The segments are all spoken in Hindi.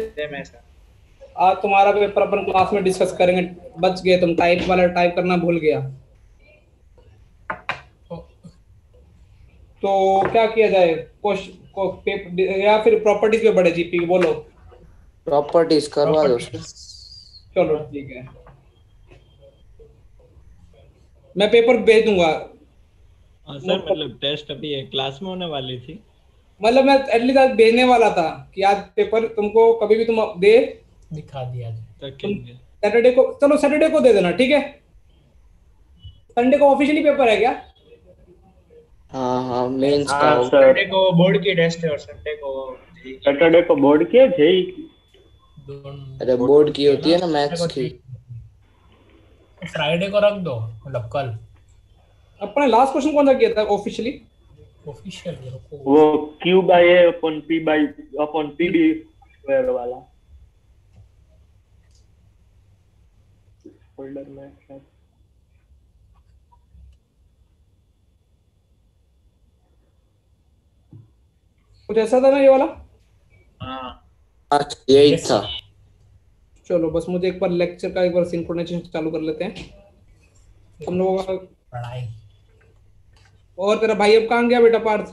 सेम है सर आज तुम्हारा पेपर अपन क्लास में डिस्कस करेंगे बच गए तुम टाइप वाला टाइप करना भूल गया। तो क्या किया जाए? कोश को पेप, या फिर प्रॉपर्टीज़ पे बढ़े जीपी बोलो। प्रॉपर्टीज़ करवा दो। चलो ठीक है। मैं पेपर भेज दूँगा। हाँ सर मतलब टेस्ट अभी एक क्लास में होने वाली थी। मतलब मैं एटलीस्ट आज भेजने वाला था कि आज पेपर तुमको कभी भी तुम दे। दिखा दिया सैटरडे को चलो सैटरडे को दे देना ठीक है? संडे को ऑफिशियली पेपर है क्या? हाँ हाँ मेंस का हाँ होगा। सैटरडे को बोर्ड की टेस्ट है और संडे को सैटरडे को। बोर्ड के जेई दोनों अरे बोर्ड की होती है ना मैथ्स की फ्राइडे को रख दो मतलब कल। अपने लास्ट क्वेश्चन कौन सा किया था ऑफिशियली ऑफिशियल वो Q by A upon P by upon P D square वाला फोल्डर में शायद कुछ ऐसा था ना ये वाला हाँ अच्छा यही था चलो बस मुझे एक बार लेक्चर का एक बार सिंक्रोनाइजेशन चालू कर लेते हैं हम लोगों का पढ़ाई और तेरा भाई अब कहाँ गया बेटा पार्थ?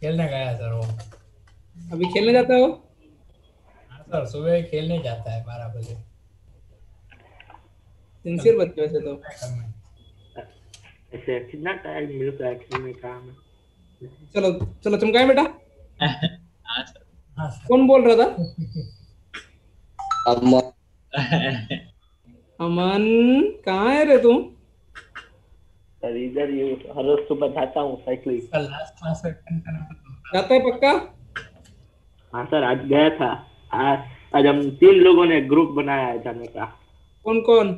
खेलने गया सर वो। अभी खेलने जाता है वो? हाँ सर सुबह खेलने जाता है बारह बजे। सिंसियर बच्चे वैसे तो। ऐसे कितना टाइम मिलता है खेलने का चलो चलो चमकाए बेटा। हाँ सर। हाँ सर। कौन बोल रहा था? अब अमन कहाँ है रे तू? सर इधर ये हर रोज सुबह जाता हूँ साइकिलिंग कल लास्ट क्लास अटेंड करना जाता है पक्का? हाँ सर आज गया था। आज आज हम तीन लोगों ने ग्रुप बनाया है जाने का। कौन कौन?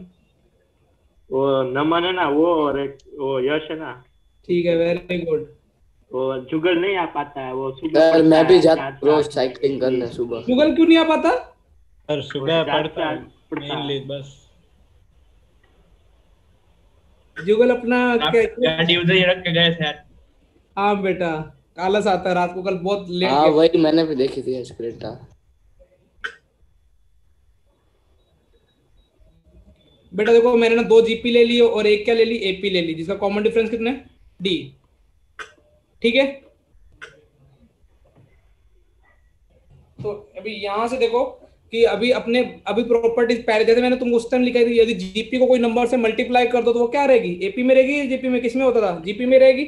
वो नमन है ना वो और एक वो यश है ना। ठीक है वेरी गुड वो जुगल नहीं आ पाता है वो सुबह यार मैं भी जाता रोज साइकिलिंग करने सुबह। गूगल क्यों नहीं आ पाता? सर सुबह पढ़ता है, पढ़ता। मेनली बस। गूगल अपना ही रख के गए थे यार? हाँ बेटा आलस आता है रात को कल बहुत लेट हाँ वही मैंने भी देखी थी आज क्रेटा। बेटा देखो मैंने ना दो जीपी ले ली और एक क्या ले ली? एपी ले ली जिसका कॉमन डिफरेंस कितना है? डी ठीक है? तो अभी यहाँ से देखो कि अभी अपने अभी प्रॉपर्टीज़ पहले जैसे मैंने तुमको उस टाइम लिखा थी यदि जीपी को कोई नंबर से मल्टीप्लाई कर दो तो वो क्या रहेगी? एपी में रहेगी जीपी में किसमें होता था? जीपी में रहेगी?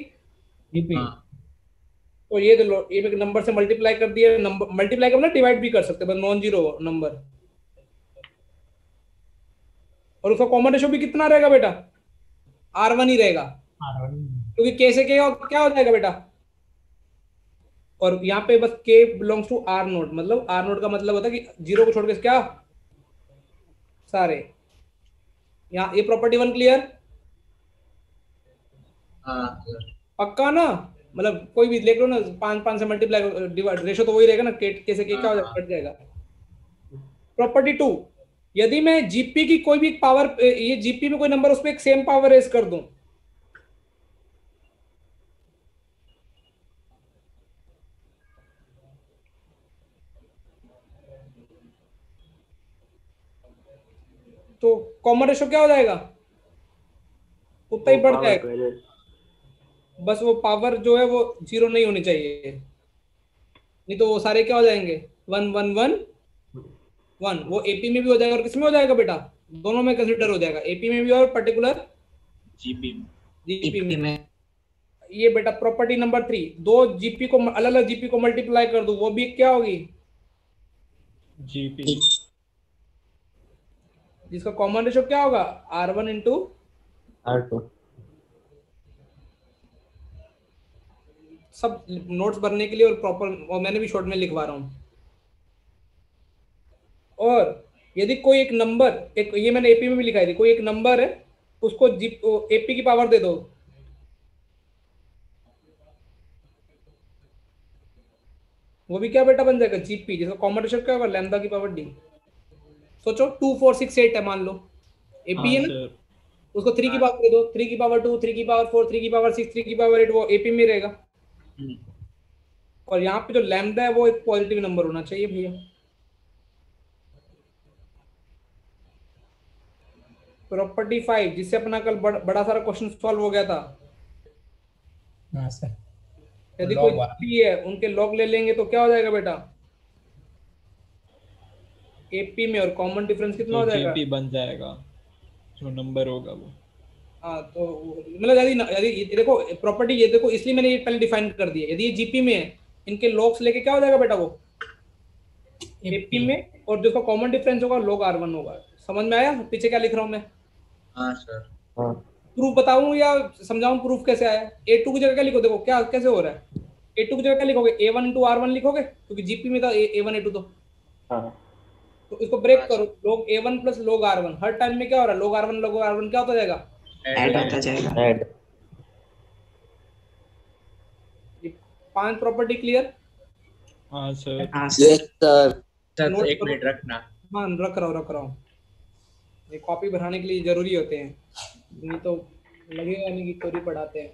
जीपी हाँ। तो ये तो ये नंबर से मल्टीप्लाई कर दिया नंबर मल्टीप्लाई करना डिवाइड भी कर सकते हैं बस नॉन ज़ीरो नंबर और उसका कॉमन रेशो भी कितना रहेगा बेटा? आर वन ही रहेगा। क्योंकि के से क्या हो जाएगा बेटा? और यहाँ पे बस के बिलोंग्स टू आर नोट मतलब आर नोट का मतलब होता है कि ज़ीरो को छोड़ के क्या? सारे। यहाँ ये प्रॉपर्टी वन क्लियर हाँ पक्का ना? मतलब कोई भी देख लो ना पाँच पाँच से मल्टीप्लाई रेशो तो वही रहेगा ना के, के से के क्या हो जाएगा? कट जाएगा। प्रॉपर्टी टू यदि मैं जीपी की कोई भी पावर ये जीपी में कोई नंबर उस पर एक सेम पावर रेस कर दूँ तो कॉमन रेशो क्या हो जाएगा? उतना ही बढ़ जाएगा। बस वो पावर जो है वो ज़ीरो नहीं होनी चाहिए। नहीं तो वो सारे क्या हो जाएँगे? वन वन वन वन वो एपी में भी हो जाएगा और किसमें हो जाएगा बेटा? दोनों में कंसिडर हो जाएगा। एपी में भी और पर्टिकुलर जीपी जीपी में। ये बेटा प्रॉपर्टी नंबर थ्री दो जीपी को अलग अलग जीपी को मल्टीप्लाई कर दो वो भी क्या होगी? जीपी जिसका कॉमन रेशो क्या होगा? R one into R two सब नोट्स भरने के लिए और प्रॉपर और मैंने भी शॉर्ट में लिखवा रहा हूँ। और यदि कोई एक नंबर एक ये मैंने एपी में भी लिखा है कोई एक नंबर है उसको जी एपी की पावर दे दो। वो भी क्या बेटा बन जाएगा? जीपी जिसका कॉमन रेशो क्या होगा? लैम्डा की पावर डी सोचो टू फोर सिक्स एट है मान लो। एपी हाँ, है ना? उसको थ्री की हाँ। पावर दे दो। थ्री की पावर टू थ्री की पावर फोर थ्री की पावर सिक्स थ्री की पावर एट वो एपी में रहेगा। हम्म। और यहाँ पे जो लैम्डा है वो एक पॉजिटिव नंबर होना चाहिए भैया। प्रॉपर्टी फाइव जिससे अपना कल बड़, बड़ा सारा क्वेश्चन सॉल्व हो गया था। यदि कोई है उनके लॉग ले लेंगे तो क्या हो जाएगा बेटा? एपी में और कॉमन डिफरेंस कितना हो तो जाएगा? जीपी बन जाएगा। जो नंबर होगा वो। हाँ तो मतलब यदि यदि ये देखो प्रॉपर्टी ये देखो इसलिए मैंने ये पहले डिफाइन कर दिया। यदि ये जीपी में है इनके लॉग्स लेके क्या हो जाएगा बेटा वो? एपी में और जो उसका कॉमन डिफरेंस होगा लॉग आर वन होगा। समझ में आया? पीछे क्या लिख रहा हूँ मैं? हाँ सर हाँ। प्रूफ बताऊँ या समझाऊं प्रूफ कैसे आया? ए टू की जगह क्या लिखो देखो क्या कैसे हो रहा है? ए टू की जगह क्या लिखोगे? A one into R one लिखोगे? क्योंकि जीपी में था ए वन ए टू तो। हाँ। तो इसको ब्रेक करो। Log A one plus log R one her time में क्या हो रहा है? Log R one log R one क्या होता जाएगा? ऐड होता जाएगा। ऐड ये पाँच प्रॉपर्टी क्लियर हाँ सर हाँ सर यस सर सर एक मिनट रखना। हाँ रख रहा हूँ रख रहा हूँ। ये कॉपी भराने के लिए ज़रूरी होते हैं। नहीं तो लगेगा नहीं कि चोरी पढ़ाते हैं।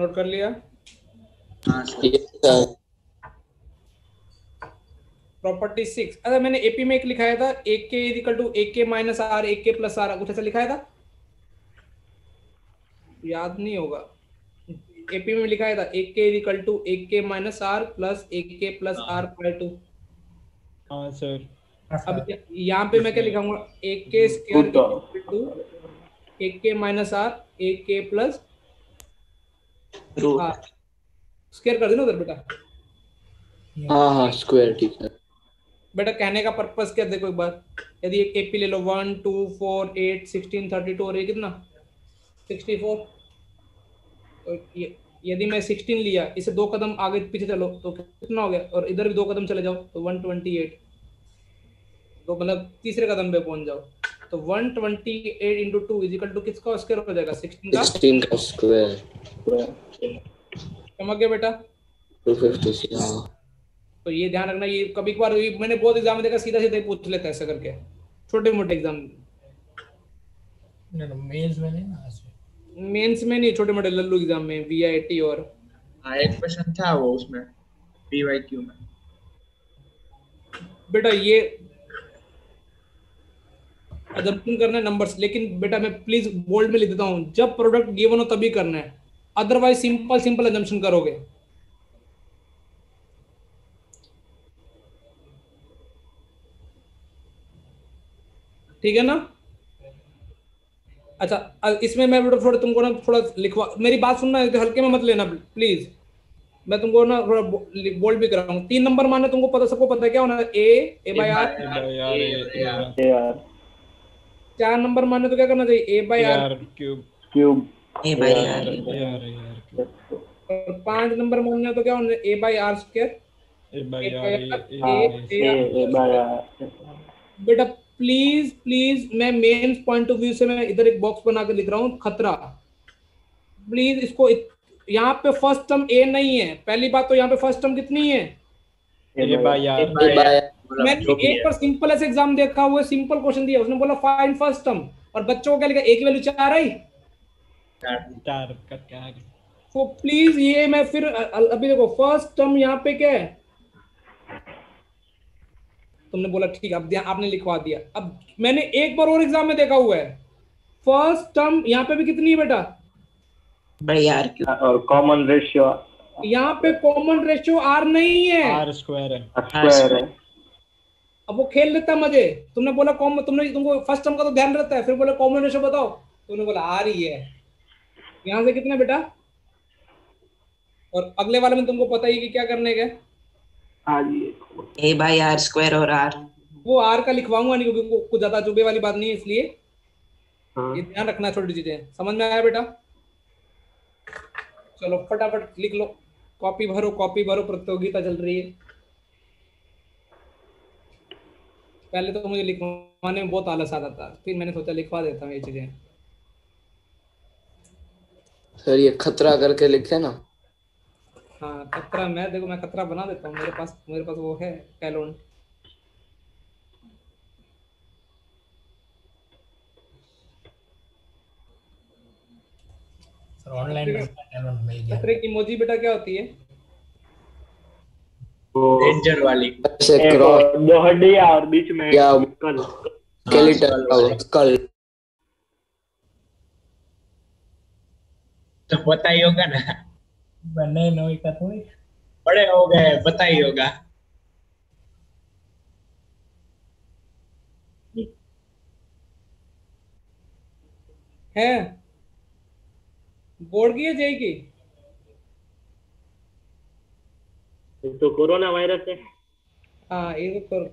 नोट कर लिया। हाँ प्रॉपर्टी सिक्स अरे मैंने एपी में एक लिखाया था एक के इक्वल टू एक के माइनस आर एक के प्लस आर कुछ ऐसा लिखाया था? याद नहीं होगा। एपी में लिखाया था एक के इक्वल टू एक के माइनस आर प्लस एक के प्लस आर बाय टू हाँ सर। हाँ, अब यहाँ पे मैं क्या लिखाऊँगा? एक के। स्क्वायर टू एक के माइनस आर एक के प्लस रूट स्क्वायर कर देना उधर बेटा। हाँ हाँ स्क्वायर ठीक है। बेटा कहने का पर्पस क्या देखो एक बार। यदि एक एपी ले लो one two four eight sixteen thirty two और ये कितना? सिक्सटी फोर तो यदि मैं सिक्सटीन लिया इसे दो कदम आगे पीछे चलो तो कितना हो गया? और इधर भी दो कदम चले जाओ तो वन ट्वेंटी एट तो मतलब तीसरे कदम पे पहुँच जाओ। तो one twenty eight into two equal to किसका स्क्वायर हो जाएगा? सिक्सटीन का? सिक्सटीन का स्क्वायर समझ गया बेटा? टू फिफ्टी सिक्स हाँ। तो ये ध्यान रखना ये कभी कभार ये मैंने बहुत एग्ज़ाम में देखा सीधा सीधा ही पूछ लेते हैं ऐसा करके। छोटे मोटे एग्ज़ाम नहीं मेंस में नहीं ना मेंस में नहीं छोटे मोटे लल्लू एग्ज़ाम में वीआईटी और। हाँ एक क्वेश्चन था वो उसमें PYQ में। बेटा ये अजम्पन करना है नंबर्स लेकिन बेटा मैं प्लीज़ बोल्ड में लिख देता हूँ। जब प्रोडक्ट गिवन हो तभी करना है। अदरवाइज़ सिंपल सिंपल अजम्पशन करोगे। ठीक है ना? अच्छा इसमें मैं बेटा थोड़ा तुमको ना थोड़ा लिखवा मेरी बात सुनना है तो हल्के में मत लेना प्लीज़ मैं तुमको ना थोड़ा बोल्ड भी कराऊँगा। तीन नंबर मानना तुमको पता सबको पता है क्या होना A A by R A by R A A R यार चार नंबर मानने तो क्या करना चाहिए? ए by are cube cube A by R cube और पाँच नंबर मानने तो क्या होना? ए बाई आर स्क्वायर बेटा प्लीज़ प्लीज़ मैं मेन पॉइंट ऑफ़ व्यू से मैं इधर एक बॉक्स बना के लिख रहा हूँ खतरा। प्लीज़ इसको इत, यहाँ पे फ़र्स्ट टर्म ए नहीं है। पहली बात तो यहाँ पे फ़र्स्ट टर्म कितनी है? ए बाई आर मैंने एक पर सिंपल ऐसे एग्ज़ाम देखा हुआ सिंपल क्वेश्चन दिया। उसने बोला फाइंड फ़र्स्ट टर्म और बच्चों को क्या लिखा? एक वैल्यू चार आई? चार। तो प्लीज़ ये मैं फिर अभी देखो फ़र्स्ट टर्म यहाँ पे क्या है? तुमने बोला ठीक है अब आपने लिखवा दिया। अब मैंने एक बार और एग्ज़ाम में देखा हुआ है। फ़र्स्ट टर्म यहाँ पे भी कितनी है बेटा? क्यूब और कॉमन रेशियो यहाँ पे कॉमन रेशियो आर नहीं है। आर स्क्वायर है। स्क्वायर है। अब वो खेल लेता है मज़े। तुमने बोला कॉम तुमने तुमको फ़र्स्ट टर्म का तो ध्यान रहता है फिर बोला कॉमन रेशियो बताओ। तुमने बोला आर ही है। यहाँ से कितना बेटा? और अगले वाले में तुमको पता ही कि क्या करने का है। हाँ जी ए बाई आर स्क्वायर और आर वो आर का लिखवाऊँगा नहीं क्योंकि कुछ ज़्यादा चुभे वाली बात नहीं है इसलिए। हाँ। ये ध्यान रखना छोटी चीज़ें। समझ में आया बेटा? चलो फटाफट लिख लो। कॉपी भरो कॉपी भरो प्रतियोगिता चल रही है। पहले तो मुझे लिखवाने में बहुत आलस आता था फिर मैंने सोचा लिखवा देता हूँ ये चीज़ें। सर ये खतरा करके लिखे ना। हाँ खतरा मैं देखो मैं खतरा बना देता हूँ मेरे पास मेरे पास वो है कैलोन ऑनलाइन खतरे की मोजी बेटा क्या होती है? डेंजर वाली। ऐसे क्रॉस और और बीच में या कल। स्केलेटन स्कल तो पता ही होगा ना। बने नो का बड़े हो गए पता ही होगा। है। बोर्ड की है जेई की तो कोरोना वायरस है। हाँ ये तो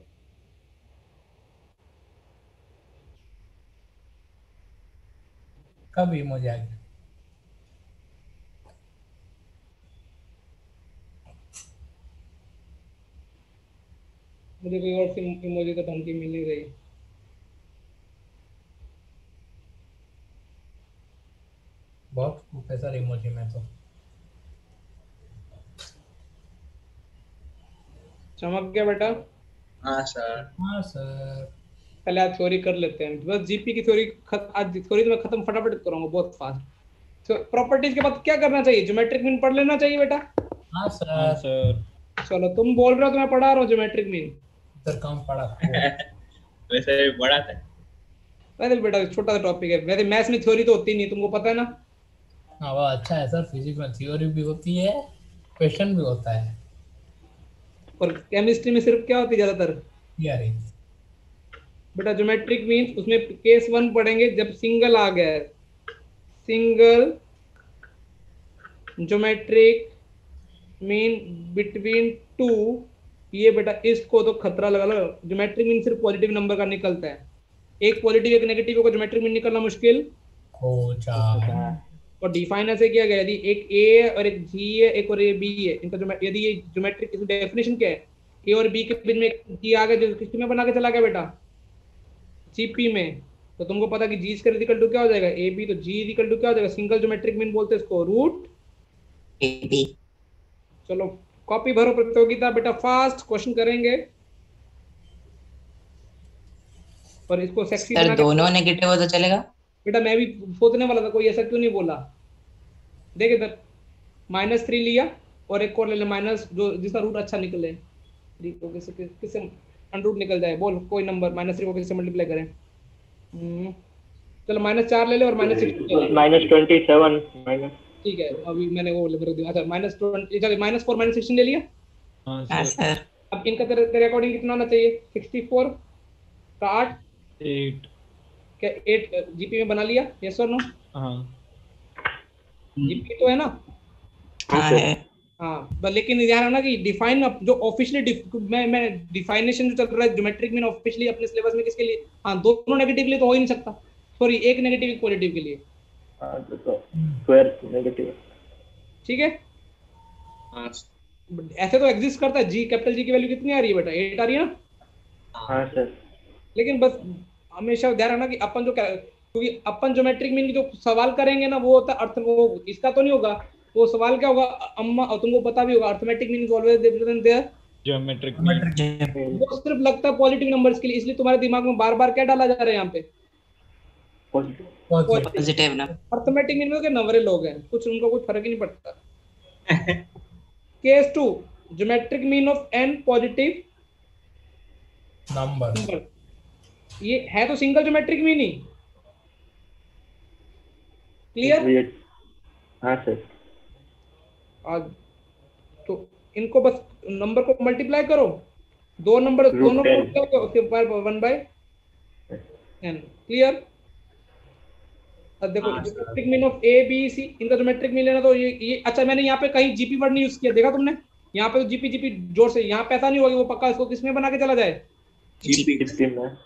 कब इमोजी आ गया मुझे कोई और सी इमोजी तो ढंग की मिल नहीं रही। बहुत प्रोफेसर इमोजी में तो। चमक गया बेटा? हाँ सर। हाँ सर। पहले आज थ्योरी कर लेते हैं। बस जीपी की थ्योरी आज थ्योरी तो मैं खत्म फटाफट करूँगा बहुत फास्ट तो प्रॉपर्टीज़ के बाद क्या करना चाहिए? ज्योमेट्रिक मीन पढ़ लेना चाहिए बेटा? हाँ हाँ सर। सर चलो तुम बोल रहे हो तो मैं पढ़ा रहा हूँ ज्योमेट्रिक मीन इधर काम पड़ा वैसे बड़ा था। वैसे बेटा छोटा सा टॉपिक है। वैसे मैथ्स में थ्योरी तो होती नहीं तुमको पता है ना? हाँ वो अच्छा है सर। फिजिक्स में थ्योरी भी होती है क्वेश्चन भी होता है। और केमिस्ट्री में सिर्फ़ क्या होती है ज़्यादातर? बेटा ज्योमेट्रिक मीन उसमें केस वन पढ़ेंगे जब सिंगल आ गया है। Single geometric mean between two ये बेटा इसको तो खतरा लगा लो। ज्योमेट्रिक मीन सिर्फ़ पॉजिटिव नंबर का निकलता है। एक पॉजिटिव एक नेगेटिव को ज्योमेट्रिक मीन निकलना मुश्किल। हो जा। और डिफाइन ऐसे किया गया यदि एक ए है और एक जी है एक और ए बी है इनका जो यदि ये ज्योमेट्रिक डेफिनेशन क्या है? ए और बी के बीच में जी आ गया जो किसमें में बना के चला गया बेटा? जीपी में। तो तुमको पता कि जी इसका इक्वल टू क्या हो जाएगा? ए बी तो जी इक्वल टू क्या हो जाएगा? सिंगल ज्योमेट्रिक मीन बोलते हैं इसको। रूट बी चलो कॉपी भरो प्रतियोगिता बेटा फास्ट क्वेश्चन करेंगे। और इसको सेक्सी दोनों नेगेटिव हो तो चलेगा। बेटा मैं भी सोचने वाला था कोई ऐसा क्यों नहीं बोला? देख इधर माइनस थ्री लिया और एक और ले ले माइनस जो जिसका रूट अच्छा निकले थ्री को किससे किससे अनरूट निकल जाए? बोल कोई नंबर माइनस थ्री को किससे मल्टीप्लाई करें? हम्म, चलो माइनस चार ले ले और माइनस सिक्स ले ले। माइनस ट्वेंटी सेवन माइनस ठीक है अभी मैंने वो ले दिया। अच्छा माइनस ट्वेंटी चलो माइनस फोर माइनस सिक्सटीन ले लिया? हाँ हाँ सर सर अब इनका तेरे अकॉर्डिंग कितना होना चाहिए? सिक्सटी फोर का आठ? एट क्या एट जीपी में बना लिया? यस और नो हाँ। जीपी तो है ना? हाँ है हाँ। बस लेकिन ध्यान रखना कि डिफाइन जो ऑफिशियली मैं मैं डिफाइनेशन जो चल रहा है ज्योमेट्रिक मीन ऑफिशियली अपने सिलेबस में किसके लिए? हाँ दोनों नेगेटिव के लिए तो हो ही नहीं सकता। सॉरी एक नेगेटिव एक पॉजिटिव के लिए। हाँ तो स्क्वायर नेगेटिव ठीक है? हाँ। ऐसे तो एग्जिस्ट करता है जी कैपिटल जी की वैल्यू कितनी आ रही है बेटा? एट आ रही है ना? हाँ सर लेकिन बस हमेशा ध्यान रखना कि अपन जो क्योंकि अपन ज्योमेट्रिक मीन की जो सवाल करेंगे ना वो होता है अर्थ वो इसका तो नहीं होगा। वो सवाल क्या होगा? अम्मा तुमको पता भी होगा arithmetic mean always represent their geometric वो सिर्फ़ लगता है पॉजिटिव नंबर्स के लिए इसलिए तुम्हारे दिमाग में बार बार क्या डाला जा रहा है यहाँ पे? पॉजिटिव पॉजिटिव पॉजिटिव ना। अर्थमेटिक मीन में के नवरे लोग हैं? कुछ उनका कुछ फ़र्क ही नहीं पड़ता। Case two geometric mean of N positive number number ये है तो सिंगल ज्योमेट्रिक मीन ही क्लियर हाँ सर तो इनको बस नंबर को मल्टीप्लाई करो। दो नंबर दोनों को? वन बाय एन क्लियर अब देखो geometric mean of a b c इनका ज्योमेट्रिक मीन लेना तो ये ये अच्छा मैंने यहाँ पे कहीं जीपी वर्ड नहीं यूज़ किया। देखा तुमने? यहाँ पे तो जीपी जीपी ज़ोर से यहाँ पे ऐसा नहीं होगा वो पक्का इसको किसमें बना के चला जाए?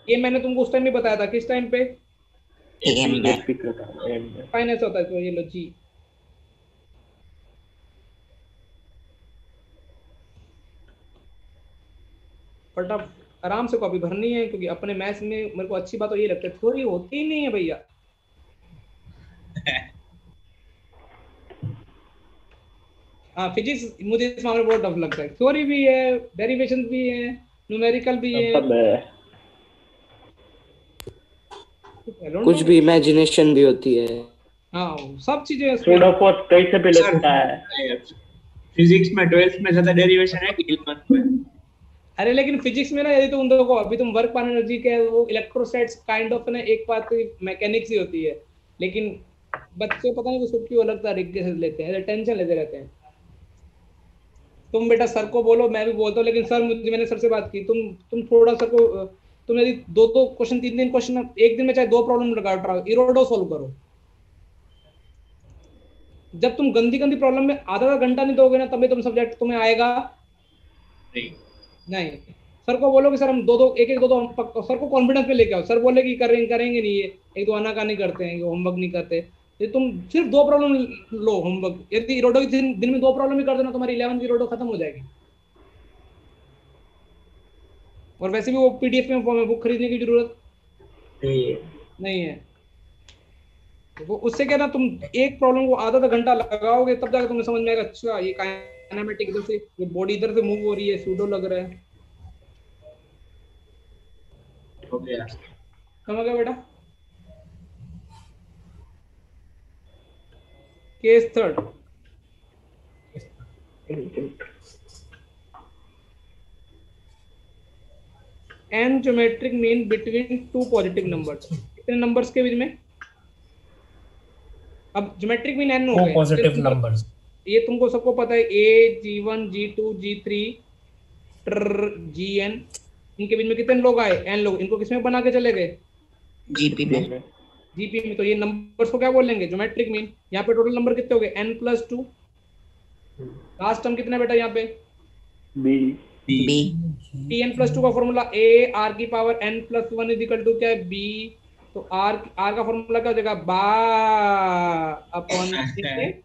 ये मैंने तुमको उस टाइम भी बताया था किस टाइम पे? फाइनेंस होता है तो ये लो जी। बट अब आराम से कॉपी भरनी है क्योंकि अपने मैथ्स में मेरे को अच्छी बात तो ये लगता है थ्योरी होती ही नहीं है भैया। हाँ फिजिक्स मुझे इस मामले में बहुत टफ लगता है। थ्योरी भी है डेरिवेशन भी है। न्यूमेरिकल भी है। don't कुछ भी इमेजिनेशन भी होती है। हाँ सब चीज़ें हैं। उसमें। सूडोफोर्स कैसे भी लगता है। फिजिक्स में ट्वेल्थ में ज़्यादा डेरिवेशन है कि इलेवंथ में अरे लेकिन फिजिक्स में ना यदि तुम देखो अभी तुम वर्क पावर एनर्जी के वो इलेक्ट्रोस्टैट्स काइंड ऑफ़ ना एक बात मैकेनिक्स ही होती है। लेकिन बच्चे पता नहीं वो सब क्यों अलग तरीके से लेते हैं टेंशन लेते रहते हैं। तुम बेटा सर को बोलो मैं भी बोलता हूँ लेकिन सर मुझे मैंने सर से बात की। तुम तुम थोड़ा सर को तुम यदि दो दो क्वेश्चन तीन तीन क्वेश्चन एक दिन में चाहे दो प्रॉब्लम इरोडो सॉल्व करो। जब तुम गंदी गंदी प्रॉब्लम में आधा आधा घंटा नहीं दोगे ना तभी तुम सब्जेक्ट तुम्हें आएगा। नहीं। नहीं। सर को बोलो कि सर हम दो दो एक एक दो दो हम सर को कॉन्फिडेंस में लेके आओ। सर बोले कि करेंगे करेंगे नहीं ये। एक दो आना का नहीं करते हैं होमवर्क नहीं करते। ये तुम सिर्फ़ दो प्रॉब्लम लो होमवर्क यदि रोडो की दिन, दिन में दो प्रॉब्लम ही कर देना तुम्हारी इलेवन की रोडो खत्म हो जाएगी। और वैसे भी वो पीडीएफ में फॉर्म है बुक खरीदने की ज़रूरत नहीं है। तो वो उससे क्या ना तुम एक प्रॉब्लम को आधा आधा घंटा लगाओगे तब जाकर तुम्हें समझ में आएगा अच्छा ये काइनेमेटिक इधर से ये बॉडी इधर से मूव हो रही है सूडो लग रहा है। हो गया। समझ गया बेटा? Case third. N geometric mean between two positive numbers कितने नंबर्स के बीच में। अब ज्योमेट्रिक मीन एन हो पॉजिटिव नंबर्स ये तुमको सबको पता है। A G one G two G three to ji n इनके बीच में कितने लोग आए? एन लोग। इनको किसमें बना के चले गए? जीपी में जीपी में तो ये नंबर्स को क्या बोलेंगे ज्योमेट्रिक मीन यहाँ पे टोटल नंबर कितने हो गए? N plus two last term कितना बेटा यहाँ पे? B b t n plus two का फॉर्मूला ए आर की power n plus one is equal to क्या है? बी तो आर आर का फॉर्मूला क्या हो जाएगा? बा अपॉन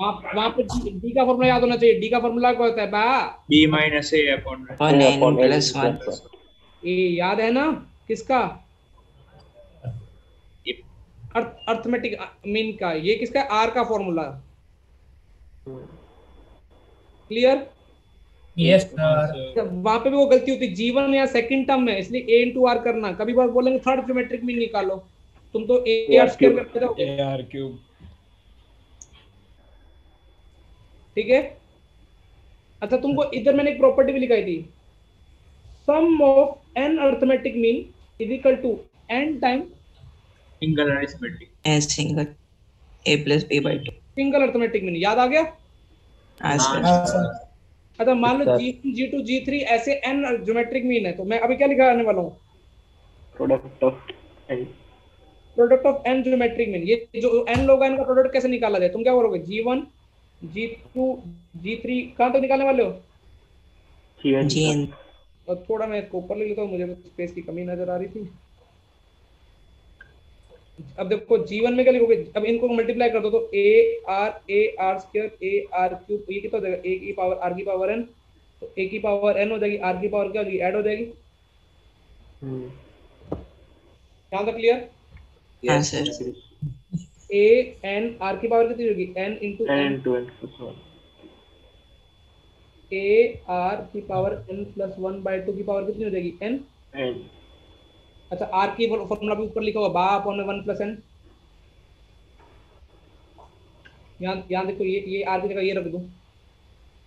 वहाँ वहाँ पे डी का फॉर्मूला याद होना चाहिए। डी का फॉर्मूला क्या होता है? बा बी माइनस ए अपॉन ये याद है ना? किसका? अर्थमेटिक मीन का ये किसका आर का फॉर्मूला क्लियर यस वहाँ पे भी वो गलती होती है जीवन या सेकंड टर्म में इसलिए ए इंटू आर करना। कभी बार बोलेंगे थर्ड ज्योमेट्रिक मीन निकालो। तुम तो ए आर स्क्वायर करते जाओगे। ए आर क्यूब ठीक है? अच्छा तुमको इधर मैंने एक प्रॉपर्टी भी लिखाई थी। Sum of n arithmetic mean is equal to n time single arithmetic a single a plus b by two single arithmetic mean याद आ गया? हाँ सर अच्छा मान लो g g two g three ऐसे एन ज्योमेट्रिक मीन है तो मैं अभी क्या लिखाने वाला हूँ? Product of n product of n geometric mean ये जो एन लोग हैं इनका प्रोडक्ट कैसे निकाला जाए? तुम क्या बोलोगे? G one g two g three कहाँ तक निकालने वाले हो? जी एन और थोड़ा मैं इसको ऊपर ले लेता हूँ मुझे स्पेस की कमी नज़र आ रही थी। अब देखो जीवन में क्या लिखोगे? अब इनको मल्टीप्लाई कर दो तो a r a r square a r cube ये कितना हो जाएगा? ए की पावर आर की पावर एन तो ए की पावर एन हो जाएगी आर की पावर क्या हो जाएगी ऐड हो जाएगी। यहाँ तक क्लियर हाँ ए एन आर की पावर कितनी होगी? N into n n into n plus one a r की power n plus one by two की पावर कितनी हो जाएगी? एन एन अच्छा आर की फॉर्मूला भी ऊपर लिखा हुआ बा अपॉन वन प्लस एन यहाँ यहाँ देखो ये ये आर की जगह ये रख दो।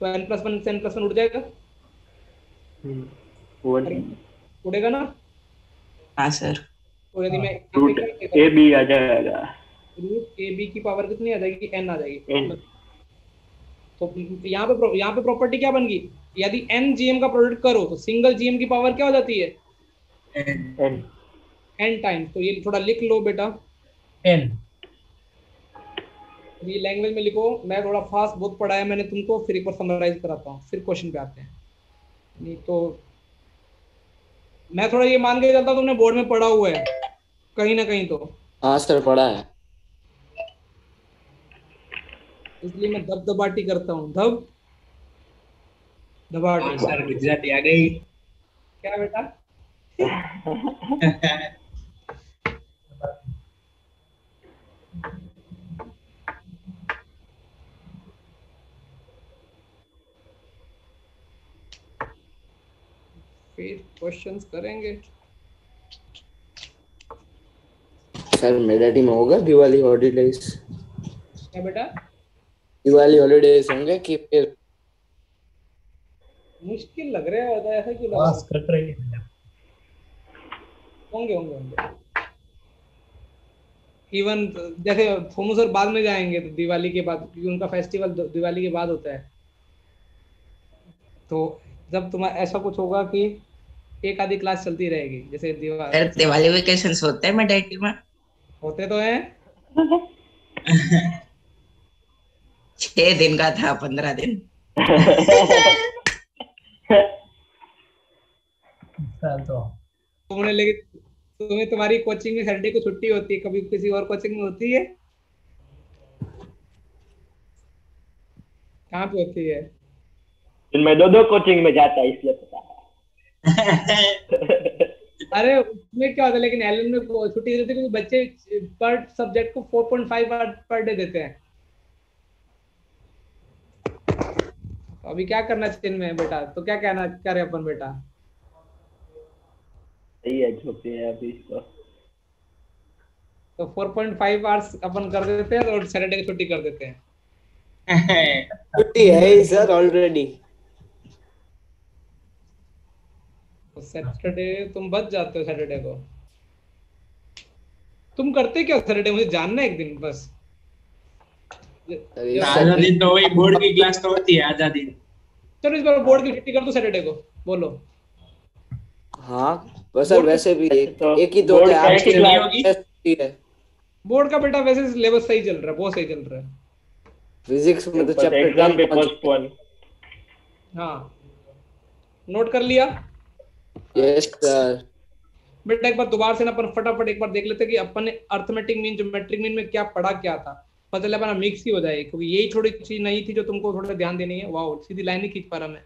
तो एन प्लस वन से एन प्लस वन उड़ जाएगा उड़ेगा ना? हाँ सर तो यदि मैं रूट ए बी आ जाएगा। रूट ए बी की पावर कितनी आ जाएगी? एन आ जाएगी। तो यहाँ पे यहाँ पे प्रॉपर्टी क्या बन गई? यदि एन जीएम का प्रोडक्ट करो तो सिंगल जीएम की पावर क्या हो जाती है? एन एन टाइम्स तो ये थोड़ा लिख लो बेटा। एन ये लैंग्वेज में लिखो। मैं थोड़ा फास्ट बहुत पढ़ाया मैंने तुमको फिर एक बार समराइज कराता हूँ। फिर क्वेश्चन पे आते हैं। नहीं तो मैं थोड़ा ये मान के चलता तुमने बोर्ड में पढ़ा हुआ है। कहीं ना कहीं तो। हाँ सर पढ़ा है। इसलिए मैं धब दबाटी करता हूँ। धब दबाटी सर गुजराती आ गई। क्या बेटा? फिर क्वेश्चंस करेंगे? सर मेरा टीम होगा दिवाली हॉलीडेज क्या बेटा? दिवाली हॉलीडेज होंगे कि फिर? मुश्किल लग रहा है ऐसा क्यों लग रहा पास कट रही है है? होंगे होंगे होंगे। इवन जैसे फोमू सर बाद में जाएँगे तो दिवाली के बाद क्योंकि उनका फेस्टिवल दिवाली के बाद होता है। तो जब तुम्हारा ऐसा कुछ होगा कि एक आधी क्लास चलती रहेगी जैसे दिवाली दिवाली वेकेशन होते हैं मेडाइटी में? होते तो हैं। छह दिन का था पंद्रह दिन। तो तुमने लेकिन तुम्हें तुम्हारी कोचिंग में सैटरडे को छुट्टी होती है कभी किसी और कोचिंग में होती है? कहाँ पे होती है? मैं दो दो कोचिंग में जाता इसलिए पता अरे उसमें क्या होता है लेकिन एलन में छुट्टी देते हैं क्योंकि बच्चे पर सब्जेक्ट को 4.5 पर डे देते हैं। तो अभी क्या करना चाहिए इनमें बेटा? तो क्या कहना करे अपन बेटा? सही है झोंकते हैं अभी इसको। तो 4.5 आवर्स अपन कर देते हैं और सैटरडे की छुट्टी कर देते हैं। छुट्टी है सर ऑलरेडी तो सैटरडे तुम बच जाते हो सैटरडे को। तुम करते क्या सैटरडे मुझे जानना है एक दिन बस। आधा दिन तो वही बोर्ड की क्लास तो होती है आधा दिन चलो इस बार बोर्ड की छुट्टी कर दो सैटरडे को बोलो। हाँ। बस सर वैसे भी एक तो एक ही बोर्ड होता है बोर्ड का बेटा वैसे सिलेबस सही चल रहा है बहुत सही चल रहा है। फिजिक्स में तो चैप्टर एग्ज़ाम हाँ। नोट कर लिया। यस सर बेटा एक बार दोबारा से ना अपन फटाफट एक बार देख लेते हैं कि अपन ने अर्थमेटिक मीन ज्योमेट्रिक मीन में क्या पढ़ा क्या था। पता चला अपना मिक्स ही हो जाए क्योंकि यही थोड़ी चीज़ नहीं थी जो तुमको थोड़ा ध्यान देनी है। वाह सीधी लाइन ही खींच पा रहा मैं।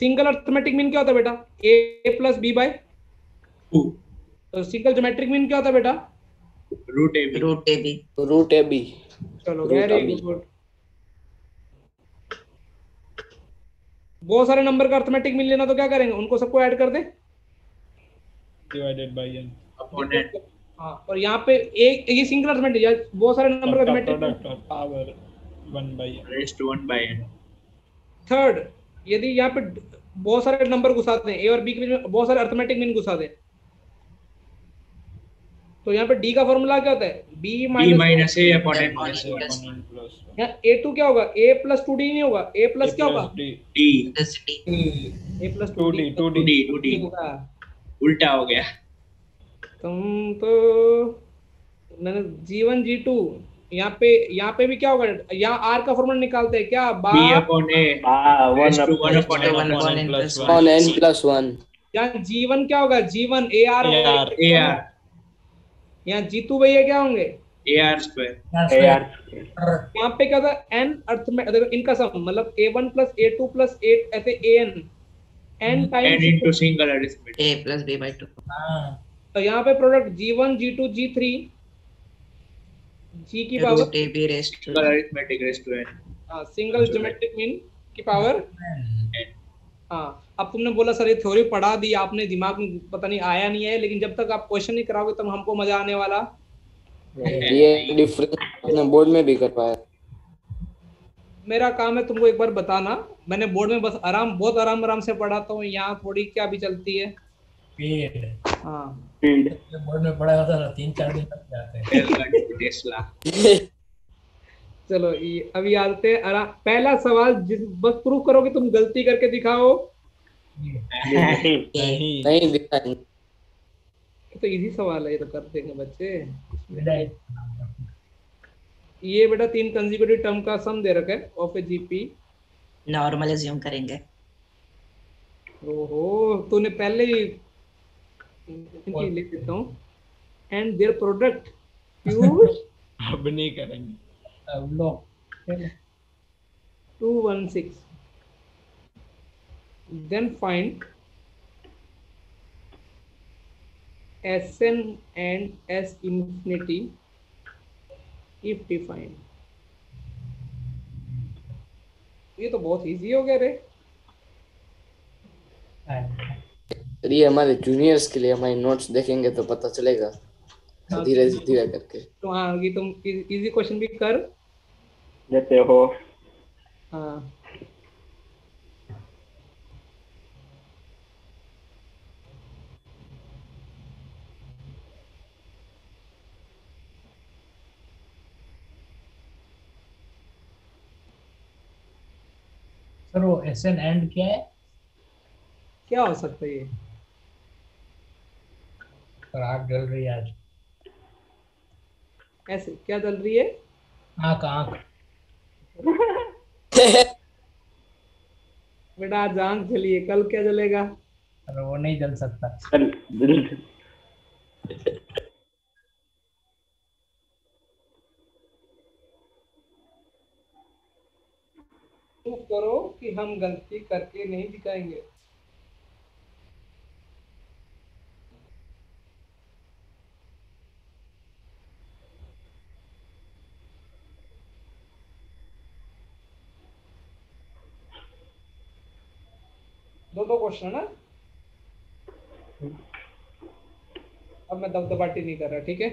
सिंगल अर्थमेटिक मीन क्या होता है बेटा? ए प्लस बी बाय तो सिंगल ज्योमेट्रिक मीन क्या होता है बेटा? Root a b root a b root a b चलो वेरी गुड बहुत सारे नंबर का अर्थमेटिक मीन लेना तो क्या करेंगे? उनको सबको ऐड कर दे। Divided by n. अपोनेंट हाँ और यहाँ पे एक ये सिंगल अर्थमेटिक या बहुत सारे नंबर का arithmetic power 1 by n. Raised to one by n third यदि यहाँ पे बहुत सारे नंबर घुसा दें ए और बी के बीच में बहुत सारे अर्थमेटिक मीन घुसा दें। तो यहाँ पे डी का फॉर्मूला क्या होता है? B minus a a two क्या होगा? ए प्लस टू डी नहीं होगा। ए प्लस क्या होगा? D a plus two d 2 2d d 2 d उल्टा हो गया। तुम तो मैंने जीवन जी टू यहाँ पे यहाँ पे भी क्या होगा? यहाँ आर का फॉर्मूला निकालते हैं क्या? प्लस वन यहाँ जीवन क्या होगा? G one a r AR, a r यहाँ जीतू भैया क्या होंगे? ए आर स्क्वायर यहाँ पे क्या होता है एन अर्थ में देखो इनका सम मतलब a one plus a two plus a ऐसे a n n n times into single arithmetic a plus b by two हाँ तो यहाँ पे product g one g two g three g की power raised to single arithmetic raised to n single geometric mean की पावर हाँ अब तुमने बोला सर ये थ्योरी पढ़ा दी आपने दिमाग में पता नहीं आया नहीं है लेकिन जब तक आप क्वेश्चन नहीं कराओगे तब हमको मज़ा आने वाला। ये डिफरेंस बोर्ड में भी कर पाया। मेरा काम है तुमको एक बार बताना। मैंने बोर्ड में बस आराम बहुत आराम आराम से पढ़ाता हूँ यहाँ थोड़ी क्या भी चलती है। हाँ। फ़ील्ड बोर्ड में पढ़ा होता ना तीन चार दिन लग जाते हैं। चलो ये अभी आते हैं। पहला सवाल जिस बस प्रूफ करो कि तुम गलती करके दिखाओ। नहीं। नहीं। नहीं तो इजी सवाल है ये तो कर देंगे बच्चे। ये बेटा तीन कंजिक्यूटिव टर्म का सम दे रखा है of a GP normal assume करेंगे। ओहो तूने पहले ही लिख देता हूँ एंड देयर प्रोडक्ट यूज़ अब नहीं करेंगे। अब लो। Two one six then find Sn and S infinity if defined. ये तो बहुत इजी हो गया रे। सर ये हमारे जूनियर्स के लिए हमारी नोट्स देखेंगे तो पता चलेगा। धीरे धीरे करके। तो हाँ ये तुम इजी क्वेश्चन भी कर। देते हो। हाँ। सर वो एस एन एंड क्या है? क्या हो सकता है ये? सर आग जल रही है आज। ऐसे क्या चल रही है? आँख आँख। बेटा आज आँख जलिए कल क्या जलेगा? अरे वो नहीं जल सकता। चल करो कि हम गलती करके नहीं दिखाएँगे। क्वेश्चन है ना? अब मैं दबदबाटी नहीं कर रहा ठीक है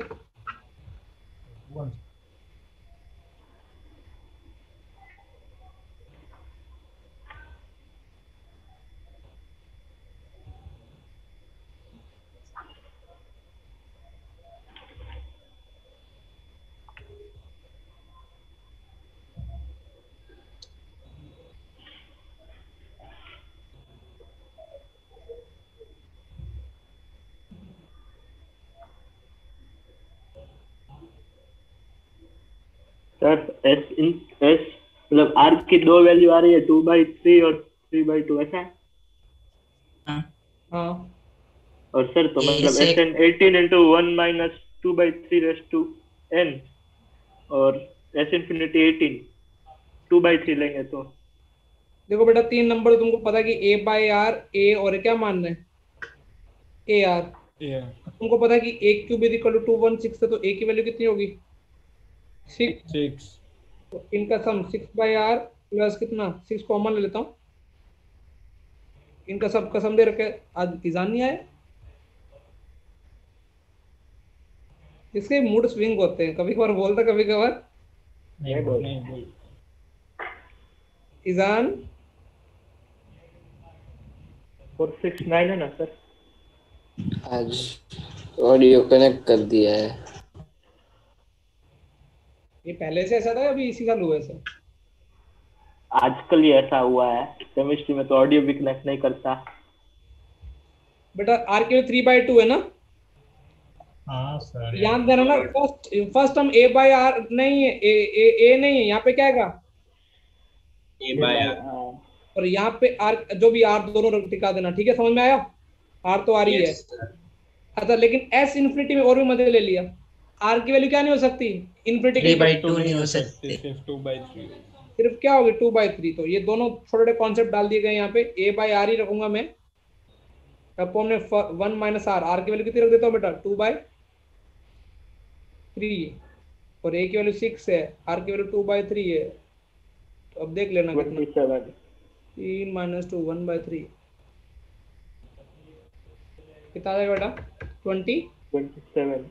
One. Sir s n s मतलब आर की दो वैल्यू आ रही है टू बाई थ्री और थ्री बाई टू ऐसा है? हाँ। और सर तो मतलब s n eighteen into one minus two by three raised to n और s infinity eighteen two by three लेंगे तो। देखो बेटा तीन नंबर तो तुमको पता है कि ए बाय आर ए और क्या मान रहे ए आर तुमको पता है कि a cube is equal to one six है तो ए की वैल्यू कितनी होगी? सिक्स तो इनका sum six by r plus कितना? सिक्स कॉमन ले लेता हूँ। इनका सब का सम दे रखे आज ईजान नहीं आया। इसके मूड स्विंग होते हैं। कभी कभार बोलता कभी कभार नहीं बोल नहीं बोल ईजान फोर सिक्स नाइन है ना सर आज ऑडियो कनेक्ट कर दिया है। ये पहले से ऐसा था या अभी इसी साल हुआ ऐसा? आजकल ही ऐसा हुआ है। केमिस्ट्री में तो ऑडियो भी कनेक्ट नहीं करता। बेटा आर के थ्री बाय टू है ना? हाँ सर याद देना ना फ़र्स्ट फ़र्स्ट हम ए बाय आर नहीं है ए ए ए नहीं है यहाँ पे क्या आएगा ए बाय आर हाँ, और यहाँ पे आर जो भी आर दोनों रंग टिका देना ठीक है समझ में आया? आर तो आ रही है। अच्छा लेकिन एस इन्फिनिटी में और भी मज़े ले लिया। आर की वैल्यू क्या नहीं हो सकती? इन्फिनिटी बाई टू नहीं हो सकते। सिर्फ़ टू बाई थ्री सिर्फ़ क्या होगी? टू बाई थ्री तो। ये दोनों छोटे छोटे कॉन्सेप्ट डाल दिए गए यहाँ पे। ए बाय आर ही रखूँगा मैं। अपॉन में वन माइनस आर आर की वैल्यू कितनी रख देता हूँ बेटा? टू बाय थ्री और ए की वैल्यू सिक्स है। आर की वैल्यू टू बाय थ्री है। तो अब देख लेना कितना। तीन minus two one by three कितना आ जाएगा बेटा? ट्वेंटी 27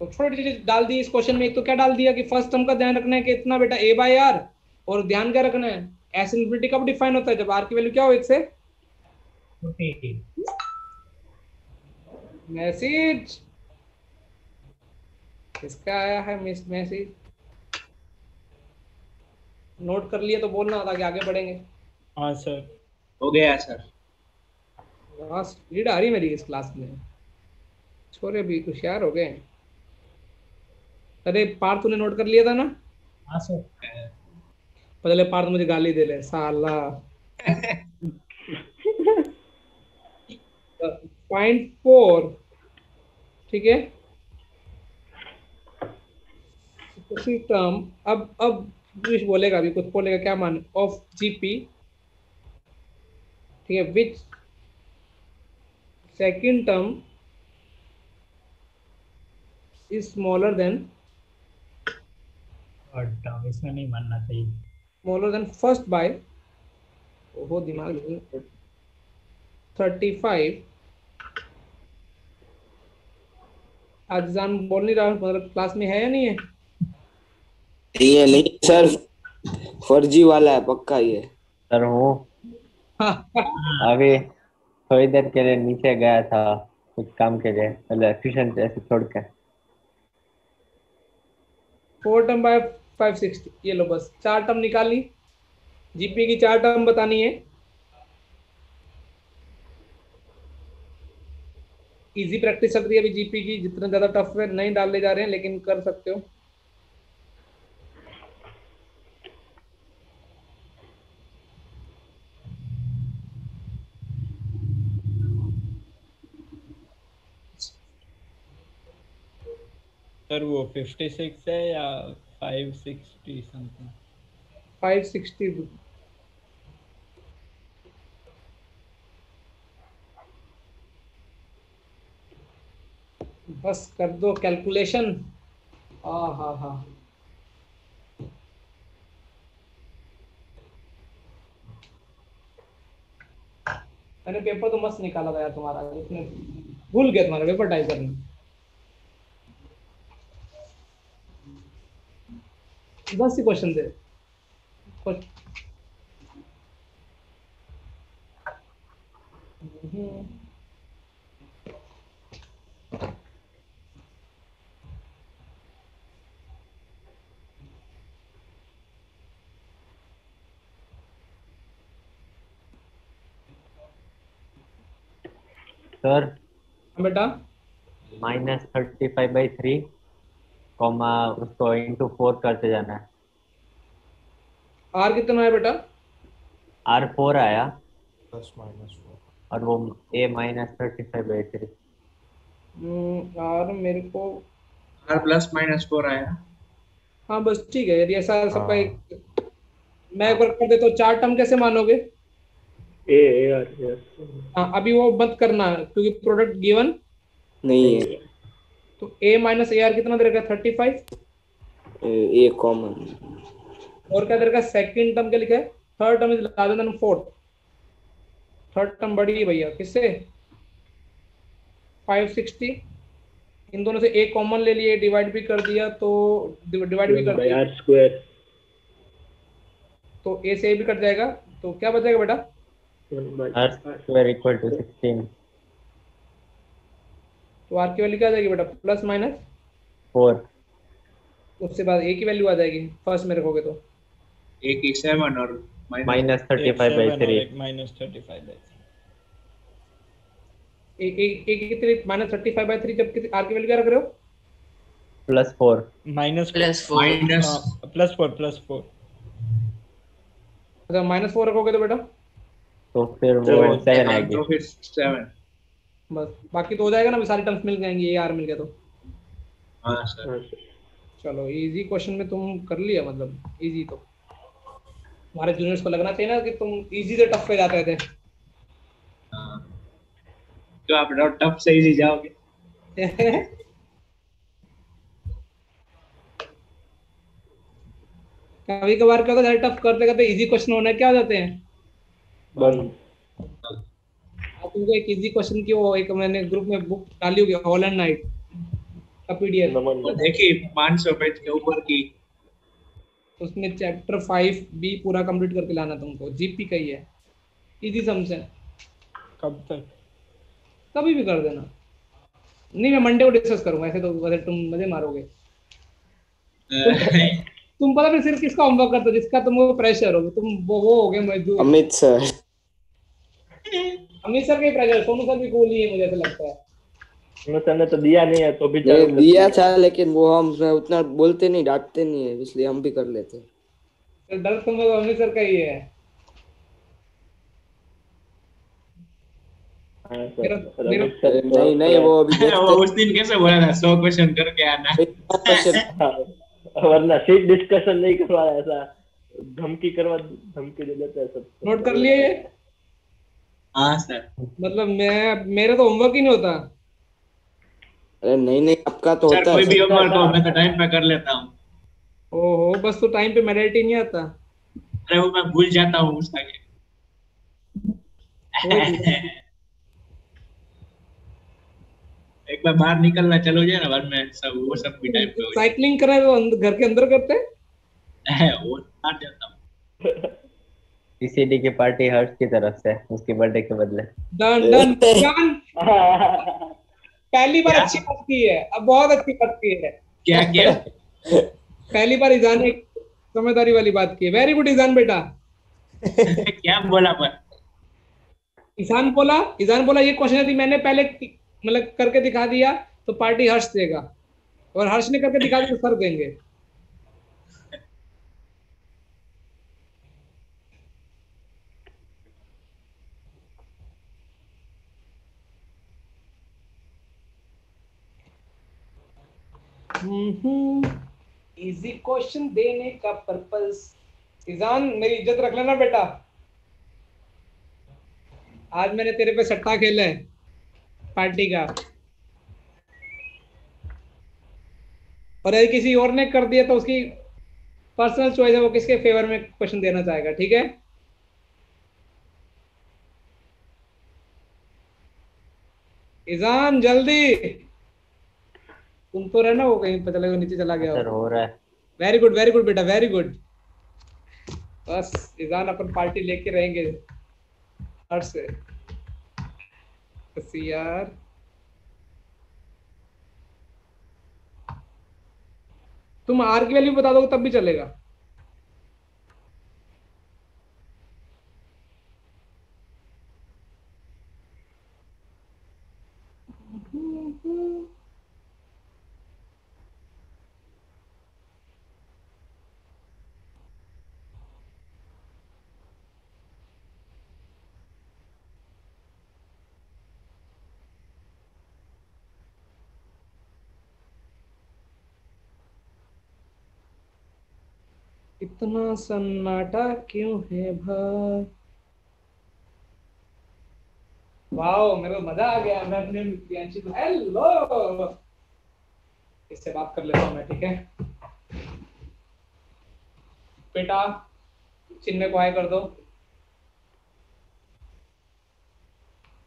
तो छोटी चीज़ डाल दी इस क्वेश्चन में एक तो क्या डाल दिया कि फ़र्स्ट टर्म का ध्यान रखना है कि इतना बेटा ए बाय आर और ध्यान क्या रखना है? एस इन्फिनिटी कब डिफाइन होता है? जब आर की वैल्यू क्या हो एक से? मैसेज किसका आया है मिस मैसेज नोट कर लिए तो बोलना ताकि आगे बढ़ेंगे। हाँ सर हो गया सर लास्ट लीड आ रही मेरी इस क्लास में। छोरे भी होशियार हो गए। अरे पार तूने नोट कर लिया था ना? हाँ सर पहले पार तो मुझे गाली दे ले साला। पॉइंट फोर ठीक है? उसी टर्म अब अब कुछ बोलेगा अभी कुछ बोलेगा क्या मान? ऑफ़ जीपी ठीक है which second term is smaller than और टर्म इसमें नहीं मानना चाहिए। smaller than first by ओहो दिमाग थर्टी फाइव आज एग्ज़ाम बोल नहीं रहा मतलब क्लास में है या नहीं है? ये नहीं सर फर्जी वाला है पक्का ये। सर हूँ। अभी थोड़ी देर के लिए नीचे गया था कुछ काम के लिए मतलब ट्यूशन ऐसे छोड़ के। Four term by five sixty ये लो बस। चार टर्म निकाली जीपी की चार टर्म बतानी है। इजी प्रैक्टिस चल रही है अभी जीपी की। जितना ज़्यादा टफ है, नहीं डालने जा रहे हैं, लेकिन कर सकते हो। सर वो 56 है या 560 समथिंग फाइव सिक्सटी बस कर दो कैलकुलेशन आ, हा हा। मैंने पेपर तो मस्त निकाला था यार तुम्हारा इसमें भूल गया तुम्हारा पेपर टाइप करना दस ही क्वेश्चन हम्म। सर हाँ बेटा। Minus thirty five by three comma उसको इंटू फोर करते जाना है। आर कितना है बेटा? आर फोर आया। प्लस माइनस और वो a minus thirty five by three r मेरे को आर प्लस माइनस फोर आया। हाँ बस ठीक है यदि ऐसा सबका एक मैं एक बार कर देता हूँ चार टर्म कैसे मानोगे? ए ए आर यस हाँ अभी वो मत करना क्योंकि प्रोडक्ट गिवन नहीं है तो ए माइनस ए आर कितना दे रखा है? थर्टी फाइव ए कॉमन और क्या दे रखा है? सेकेंड टर्म क्या लिखा है? Third term is larger than fourth third term बड़ी है भैया। किससे? 560 इन दोनों से ए कॉमन ले लिए डिवाइड भी कर दिया तो डिवाइड भी कर दिया। स्क्वायर तो ए से ए भी कट जाएगा। तो क्या बचेगा बेटा? R square equal to sixteen तो आर की वैल्यू क्या आ जाएगी बेटा? प्लस माइनस फोर उससे बाद ए की वैल्यू आ जाएगी फ़र्स्ट में रखोगे तो। ए की सेवन और minus thirty five by three minus thirty five by की minus thirty five by three जब किसी आर की वैल्यू क्या रख रहे हो? Plus four minus plus four minus plus four plus four अच्छा माइनस फोर रखोगे तो बेटा? तो फिर वो सेवन आएगी। तो फिर सेवन बस। बाकी तो हो जाएगा ना सारे टर्म्स मिल जाएँगे ए आर मिल गया तो। हाँ सर हाँ चलो इजी क्वेश्चन में तुम कर लिया मतलब इजी तो। हमारे जूनियर्स को लगना चाहिए ना कि तुम इजी से टफ पे जाते थे। हाँ। तो आप टफ से इजी जाओगे? कभी कभार क्या होता है टफ करते करते इजी क्वेश्चन होने क्या हो जाते हैं? तुमको एक इजी क्वेश्चन की वो एक मैंने ग्रुप में बुक डाली होगी हॉल एंड नाइट का पीडीएफ तो देखिए पाँच सौ पेज के ऊपर की. उसमें चैप्टर फाइव बी पूरा कंप्लीट करके लाना तुमको. जीपी का ही है. इजी समझ है कब तक? कभी भी कर देना. नहीं मैं मंडे को डिस्कस करूँगा. ऐसे तो वैसे तुम मज़े मारोगे. तुम पता फिर सिर्फ़ किसका होमवर्क करते हो जिसका तुमको प्रेशर हो तुम वो वो हो गए मजदूर. अमित सर. अमित सर का प्रेशर सोनू सर भी कूल ही है मुझे ऐसा लगता है। ने तो दिया नहीं है तो भी दिया था लेकिन वो हम उतना बोलते नहीं डांटते नहीं है इसलिए हम भी कर लेते हैं। तो डर तुमको अमित सर का ही है। हाँ नहीं नहीं वो अभी वो उस दिन कैसे बोला था सौ क्वेश्चन करके आना। हाँ, वरना सीट डिस्कशन नहीं करवाया ऐसा धमकी करवा धमकी दे देते हैं सब। नोट कर लिए ये? हाँ सर मतलब मैं मेरा तो होमवर्क ही नहीं होता। अरे नहीं नहीं आपका तो होता कोई है। भी होमवर्क हो मैं तो टाइम पे कर लेता हूँ। ओहो बस तो टाइम पे मेडिट ही नहीं आता। अरे वो मैं भूल जाता हूँ उसका एक बार बाहर निकलना चलो जाए ना बाद में सब वो सब भी टाइम पे साइकिलिंग करा तो घर के अंदर करते? हैं? वो मार जाता हूँ। सीसीडी की पार्टी हर्ष की तरफ़ से उसकी बर्थडे के बदले। डन डन डन पहली बार अच्छी बात की है अब बहुत अच्छी बात की है। क्या क्या? पहली बार ईजान ने समझदारी वाली बात की वेरी गुड ईजान बेटा। क्या बोला पर? ईजान बोला ईजान बोला ये क्वेश्चन यदि मैंने पहले मतलब करके दिखा दिया तो पार्टी हर्ष देगा। और हर्ष ने करके दिखा दिया तो सर देंगे। इजी क्वेश्चन देने का पर्पस इजान मेरी इज़्ज़त रख लेना बेटा। आज मैंने तेरे पे सट्टा खेला है, पार्टी का। और यदि किसी और ने कर दिया तो उसकी पर्सनल चॉइस है, वो किसके फेवर में क्वेश्चन देना चाहेगा, ठीक है? इजान जल्दी। तुम तो रहना वो कहीं पता लगा नीचे चला गया सर हो रहा है। वेरी गुड वेरी गुड बेटा वेरी गुड बस ईजान अपन पार्टी लेके रहेंगे। हर से। बस यार। तुम आर की वैल्यू बता दोगे तब भी चलेगा। इतना सन्नाटा क्यों है भाई? वाओ, मेरे को मज़ा आ गया। मैं अपने प्रियांशी को हेलो इससे बात कर लेता हूँ मैं, ठीक है? बेटा चिन्ह को हाय कर दो।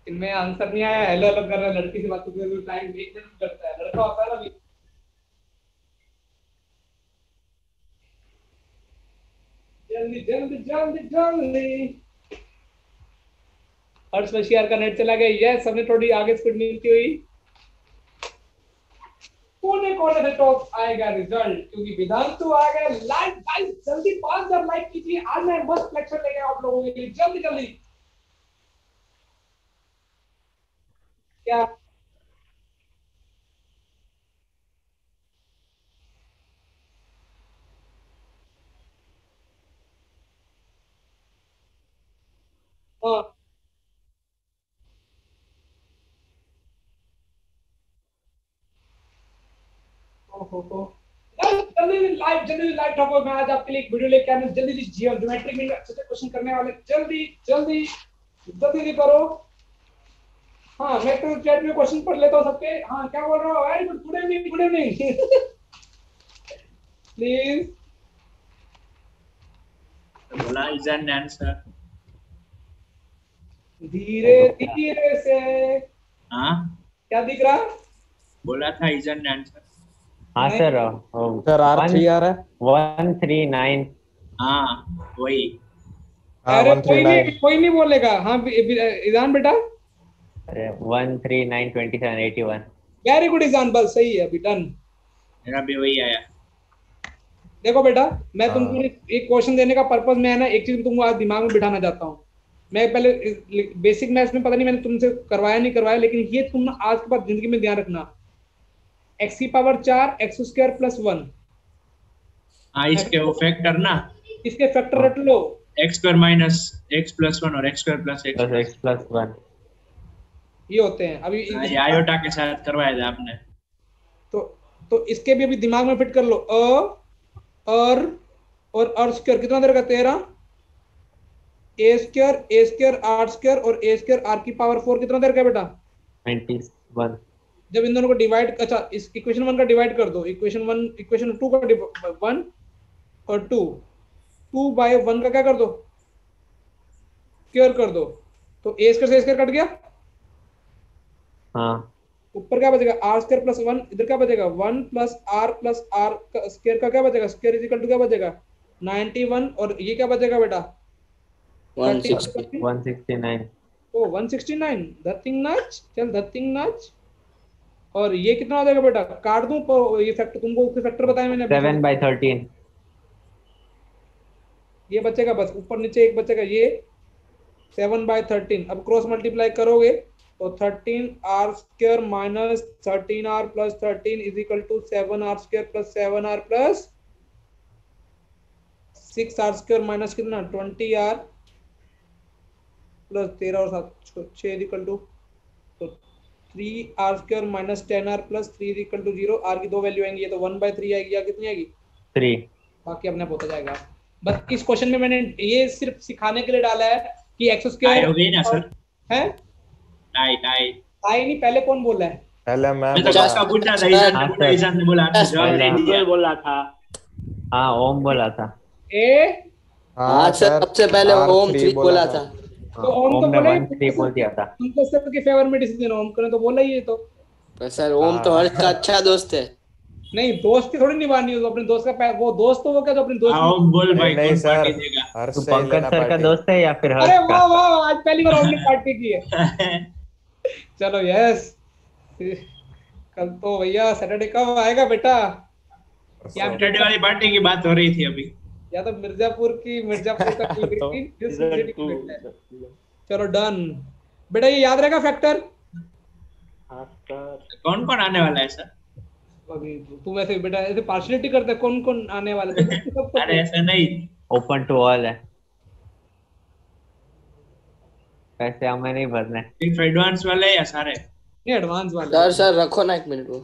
इनमें आंसर नहीं आया। हेलो हेलो कर रहा है। लड़की से बात करते टाइम वेस्ट करता है। लड़का होता है ना जल्दी जल्दी का नेट चला गया। यस सबने थोड़ी आगे स्पीड मिलती हुई। कोने कोने से टॉप आएगा रिज़ल्ट क्योंकि विधान तो आ गया। लाइक गाइस जल्दी पाँच हज़ार लाइक कीजिए। आज मैं मस्त लेक्चर लेके आप लोगों के लिए। जल्दी जल्दी। क्या लाइव जल्दी लाइव ठोको मैं आज आपके लिए एक वीडियो लेके आने जल्दी जल्दी जियो ज्योमेट्रिक में अच्छे से क्वेश्चन करने वाले जल्दी जल्दी जल्दी जल्दी करो हाँ मैं तो चैट में क्वेश्चन पढ़ लेता हूँ सबके हाँ क्या बोल रहा हूँ very good good evening good evening please बोला इजन ने आंसर धीरे धीरे से। हाँ? क्या दिख रहा? बोला था इजन ने आंसर हाँ सर सर आर थ्री आ रहा है? वन थ्री नाइन हाँ वही। हाँ अरे कोई नहीं कोई नहीं बोलेगा। हाँ ईजान बेटा? अरे one three nine twenty seven eighty one very good Izaan बस सही है अभी डन मेरा भी वही आया। देखो बेटा मैं हाँ। तुमको एक क्वेश्चन देने का पर्पस में है ना एक चीज़ तुमको आज दिमाग में बिठाना चाहता हूँ। मैं पहले बेसिक मैथ्स में पता नहीं मैंने तुमसे करवाया नहीं करवाया लेकिन ये तुम ना आज के बाद ज़िंदगी में ध्यान रखना। एक्स की पावर चार एक्स स्क्वायर प्लस वन हाँ इसके वो फैक्टर ना इसके फैक्टर रट लो। X square minus x plus one और x square plus x plus one ये होते हैं। अभी हाँ, ये आयोटा के साथ करवाया था आपने। तो तो इसके भी अभी दिमाग में फिट कर लो। अ और और स्क्वायर कितना देर का? तेरह। A square a square r square और ए स्क्वायर आर की पावर फोर कितना देर का बेटा? जब इन दोनों को डिवाइड अच्छा इस इक्वेशन वन का डिवाइड कर दो इक्वेशन वन इक्वेशन टू का वन और टू टू बाय वन का क्या कर दो? स्क्वायर कर दो. तो ए स्क्वायर से ए स्क्वायर कट गया? हाँ। ऊपर क्या बचेगा? आर स्क्वायर प्लस वन इधर क्या बचेगा? One plus r plus r square का क्या बचेगा? स्क्वायर इज़ इक्वल टू क्या बचेगा? 91 और ये क्या बचेगा बेटा? 160 169 ओ 169 धतिंग नाच चल धतिंग नाच और ये कितना हो जाएगा बेटा? काट दूँ ये फैक्टर तुमको उसके फैक्टर बताए मैंने 7 by 13 ये बचेगा बस ऊपर नीचे एक बचेगा ये। सेवन बाय थर्टीन अब क्रॉस मल्टीप्लाई करोगे तो thirteen r square minus thirteen r plus thirteen is equal to seven r square plus seven r plus six r square minus कितना? ट्वेंटी आर प्लस तेरह और सात छः इज़ इक्वल टू तो three r square minus ten r plus three is equal to zero r की दो वैल्यू आएँगी तो वन बाय थ्री आएगी या कितनी आएगी? 3 बाकी अपने होता जाएगा। बस इस क्वेश्चन में मैंने ये सिर्फ़ सिखाने के लिए डाला है कि एक्स स्क्वायर हो है? टाई टाई नहीं पहले कौन बोल रहा है? पहले मैं तो बोला। पूछा था ईशान ने ईशान ने बोला गूगल बोला। था। हाँ ओम बोला था। ए? हाँ सर सबसे पहले R3 ओम थ्री बोला था। तो ओम ओम तो बोला वन बोल दिया था। उनको सबके फेवर में डिसीज़न ओम ने तो बोला ही है तो। सर ओम तो हर्ष का अच्छा दोस्त है। नहीं दोस्ती थोड़ी निभानी हो तो अपने दोस्त का वो दोस्त तो वो क्या जो अपने दोस्त हाँ बोल भाई नहीं, नहीं सर हर्ष तू पंकज सर का दोस्त है या फिर हर्ष का? वाह वाह वाह, आज पहली बार ओम ने पार्टी की है। चलो यस कल तो भैया सैटरडे कब आएगा बेटा? सैटरडे वाली पार्टी की बात हो रही थी अभी। या तो मिर्जापुर की मिर्जापुर का बेटा चलो डन बेटा ये याद रहेगा फैक्टर कौन कौन आने वाला है सर अभी तुम ऐसे बेटा ऐसे पार्शलिटी करते कौन कौन आने वाले थे अरे ऐसा नहीं। ओपन टू ऑल है। पैसे हमें नहीं भरने। सिर्फ़ एडवांस वाले या सारे? नहीं एडवांस वाले। सर सर रखो ना एक मिनट को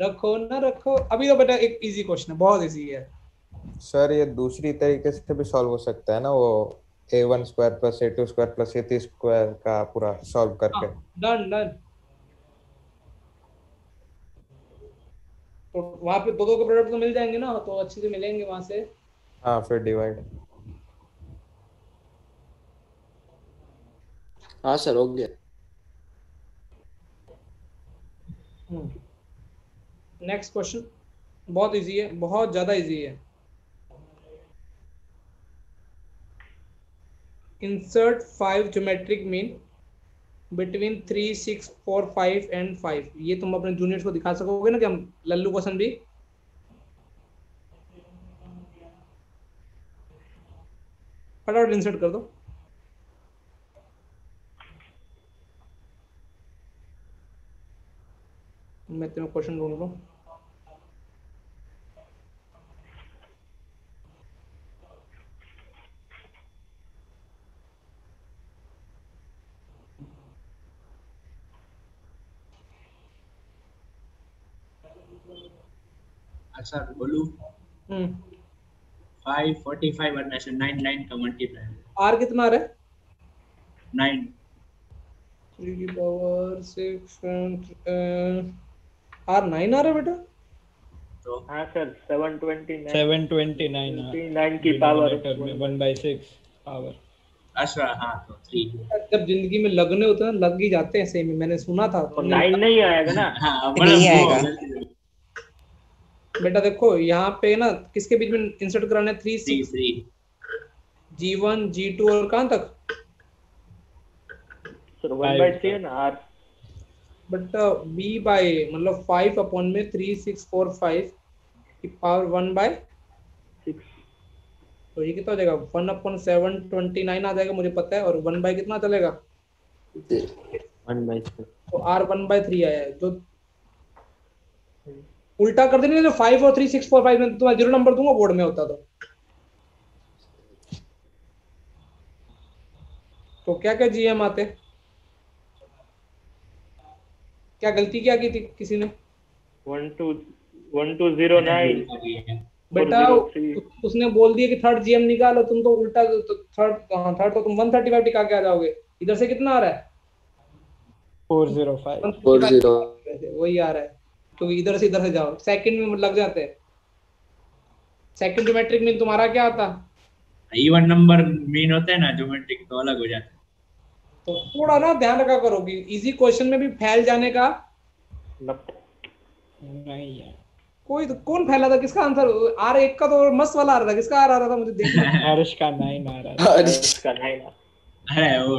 रखो ना रखो। अभी तो बेटा एक इजी क्वेश्चन है बहुत इजी है। सर ये दूसरी तरीके से भी सॉल्व हो सकता है ना वो a one square plus a two square plus a three square का पूरा सॉल्व करके। डन डन तो वहाँ पे दो दो के प्रोडक्ट तो मिल जाएँगे ना तो अच्छे से मिलेंगे वहाँ से। हाँ फिर डिवाइड हाँ सर हो गया। नेक्स्ट क्वेश्चन बहुत इजी है बहुत ज़्यादा इजी है। Insert five geometric mean between three six four five and five ये तुम अपने जूनियर्स को दिखा सकोगे ना कि हम लल्लू क्वेश्चन भी? फटाफट इंसर्ट कर दो। मैं तुम्हें क्वेश्चन ढूंढ बोलू? हम्म। फाइव फोर्टी फाइव और नेशन नाइन लाइन का मल्टीप्लाई आर कितना आ रहा है? नाइन थ्री की पावर सिक्स आर नाइन आ रहा है बेटा? तो? हाँ sir seven twenty nine seven twenty nine nine की पावर में वन बाई सिक्स पावर अच्छा हाँ तो जब ज़िंदगी में लगने होते हैं ना लग ही जाते हैं सेम मैंने सुना था। और नाइन नहीं आएगा ना? हाँ नहीं मतलब बेटा देखो यहाँ पे ना किसके बीच में इंसर्ट कराना है? Three three g one g two और कहाँ तक? Sir one by three r. But b by मतलब फाइव अपॉन में थ्री सिक्स फोर फाइव की पावर वन बाय सिक्स तो ये कितना हो जाएगा? One upon seven twenty nine आ जाएगा मुझे पता है और वन बाय कितना चलेगा? वन सिक्स तो आर वन बाय थ्री आया है जो उल्टा कर जो फाइव और थ्री सिक्स फोर फाइव में तुम्हारा ज़ीरो नंबर दूँगा बोर्ड में होता तो। तो क्या क्या जीएम आते? क्या गलती क्या की थी किसी ने? One two one two zero nine बेटा उसने बोल दिया कि थर्ड जीएम निकालो तुम तो उल्टा थर्ड थर्ड तो तुम 135 टिका के आ जाओगे। इधर से कितना आ रहा है? फोर ज़ीरो फाइव 135 वही आ रहा है। क्योंकि इधर से इधर से जाओ। सेकंड में लग जाते हैं। सेकंड ज्योमेट्रिक मीन तुम्हारा क्या आता? इवन नंबर मीन होते हैं ना ज्योमेट्रिक तो अलग हो जाता है। तो थोड़ा ना ध्यान रखा करो कि इजी क्वेश्चन में भी फैल जाने का नहीं यार। कोई तो कौन फैला था? किसका आंसर आर एक का तो मस्त वाला आ रहा था। किसका आ रहा था? मुझे देखना हर्ष का नाइन आ रहा था। हर्ष का नाइन अरे वो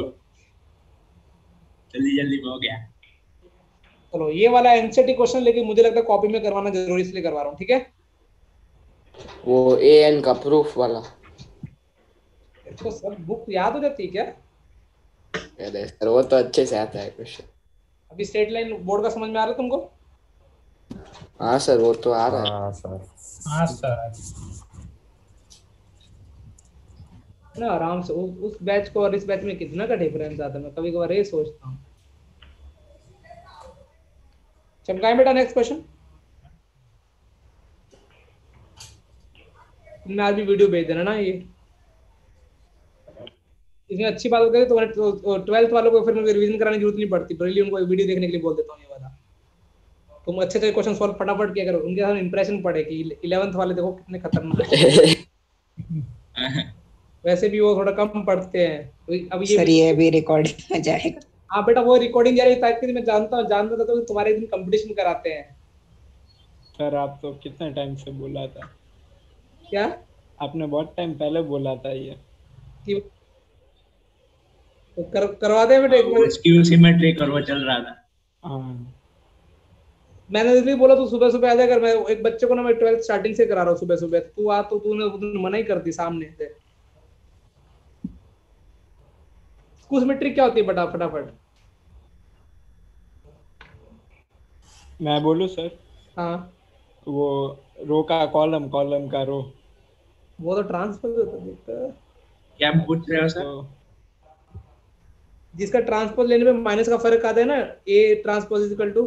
जल्दी जल्दी हो गया। चलो ये वाला एनसीटी क्वेश्चन लेकिन मुझे लगता है कॉपी में करवाना ज़रूरी इसलिए करवा रहा हूँ ठीक है? वो ए एन का प्रूफ वाला। इसको सब बुक याद हो जाती है क्या? याद है सर वो तो अच्छे से आता है क्वेश्चन अभी स्टेट लाइन बोर्ड का समझ में आ रहा है तुमको? हाँ सर वो तो आ रहा है। हाँ सर हाँ सर ना आराम से उस, उस बैच को और इस बैच में कितना का डिफरेंस आता है? मैं कभी कभार ये सोचता हूँ। चमकाए बेटा नेक्स्ट क्वेश्चन मैं आज भी वीडियो भेज देना ना ये। इसमें अच्छी बात है तो ट्वेल्थ वालों को फिर मुझे रिवीजन कराने की ज़रूरत नहीं पड़ती। बरेली उनको वीडियो देखने के लिए बोल देता हूँ ये वाला। तुम अच्छे अच्छे क्वेश्चन सॉल्व फटाफट किया करो। उनके साथ इंप्रेशन पड़े कि इलेवंथ वाले देखो कितने खतरनाक वैसे भी वो थोड़ा कम पढ़ते हैं। तो अब ये सर ये भी रिकॉर्डिंग में जाएगा। हाँ बेटा वो रिकॉर्डिंग जा रही है ताकि मैं जानता हूँ जानता था तो तुम्हारे दिन कंपटीशन कराते हैं। सर आप तो कितने टाइम से बोला था? क्या? आपने बहुत टाइम पहले बोला था ये। कि तो कर, करवा दे बेटे। स्क्यू और वो चल रहा था। हाँ। मैंने इसलिए बोला तू सुबह सुबह आ जा कर मैं एक बच्चे को ना मैं ट्वेल्थ स्टार्टिंग से करा रहा हूँ सुबह सुबह तू आ तो तूने तूने मना ही कर दी सामने से। स्कूल मेट्रिक क्या होती है बेटा फटाफट? मैं बोलू सर हाँ। वो रो का कॉलम कॉलम का रो। वो तो ट्रांसफ़र होता है क्या पूछ रहे हो सर तो जिसका ट्रांसपोज लेने में माइनस का फ़र्क आता है ना a transpose is equal to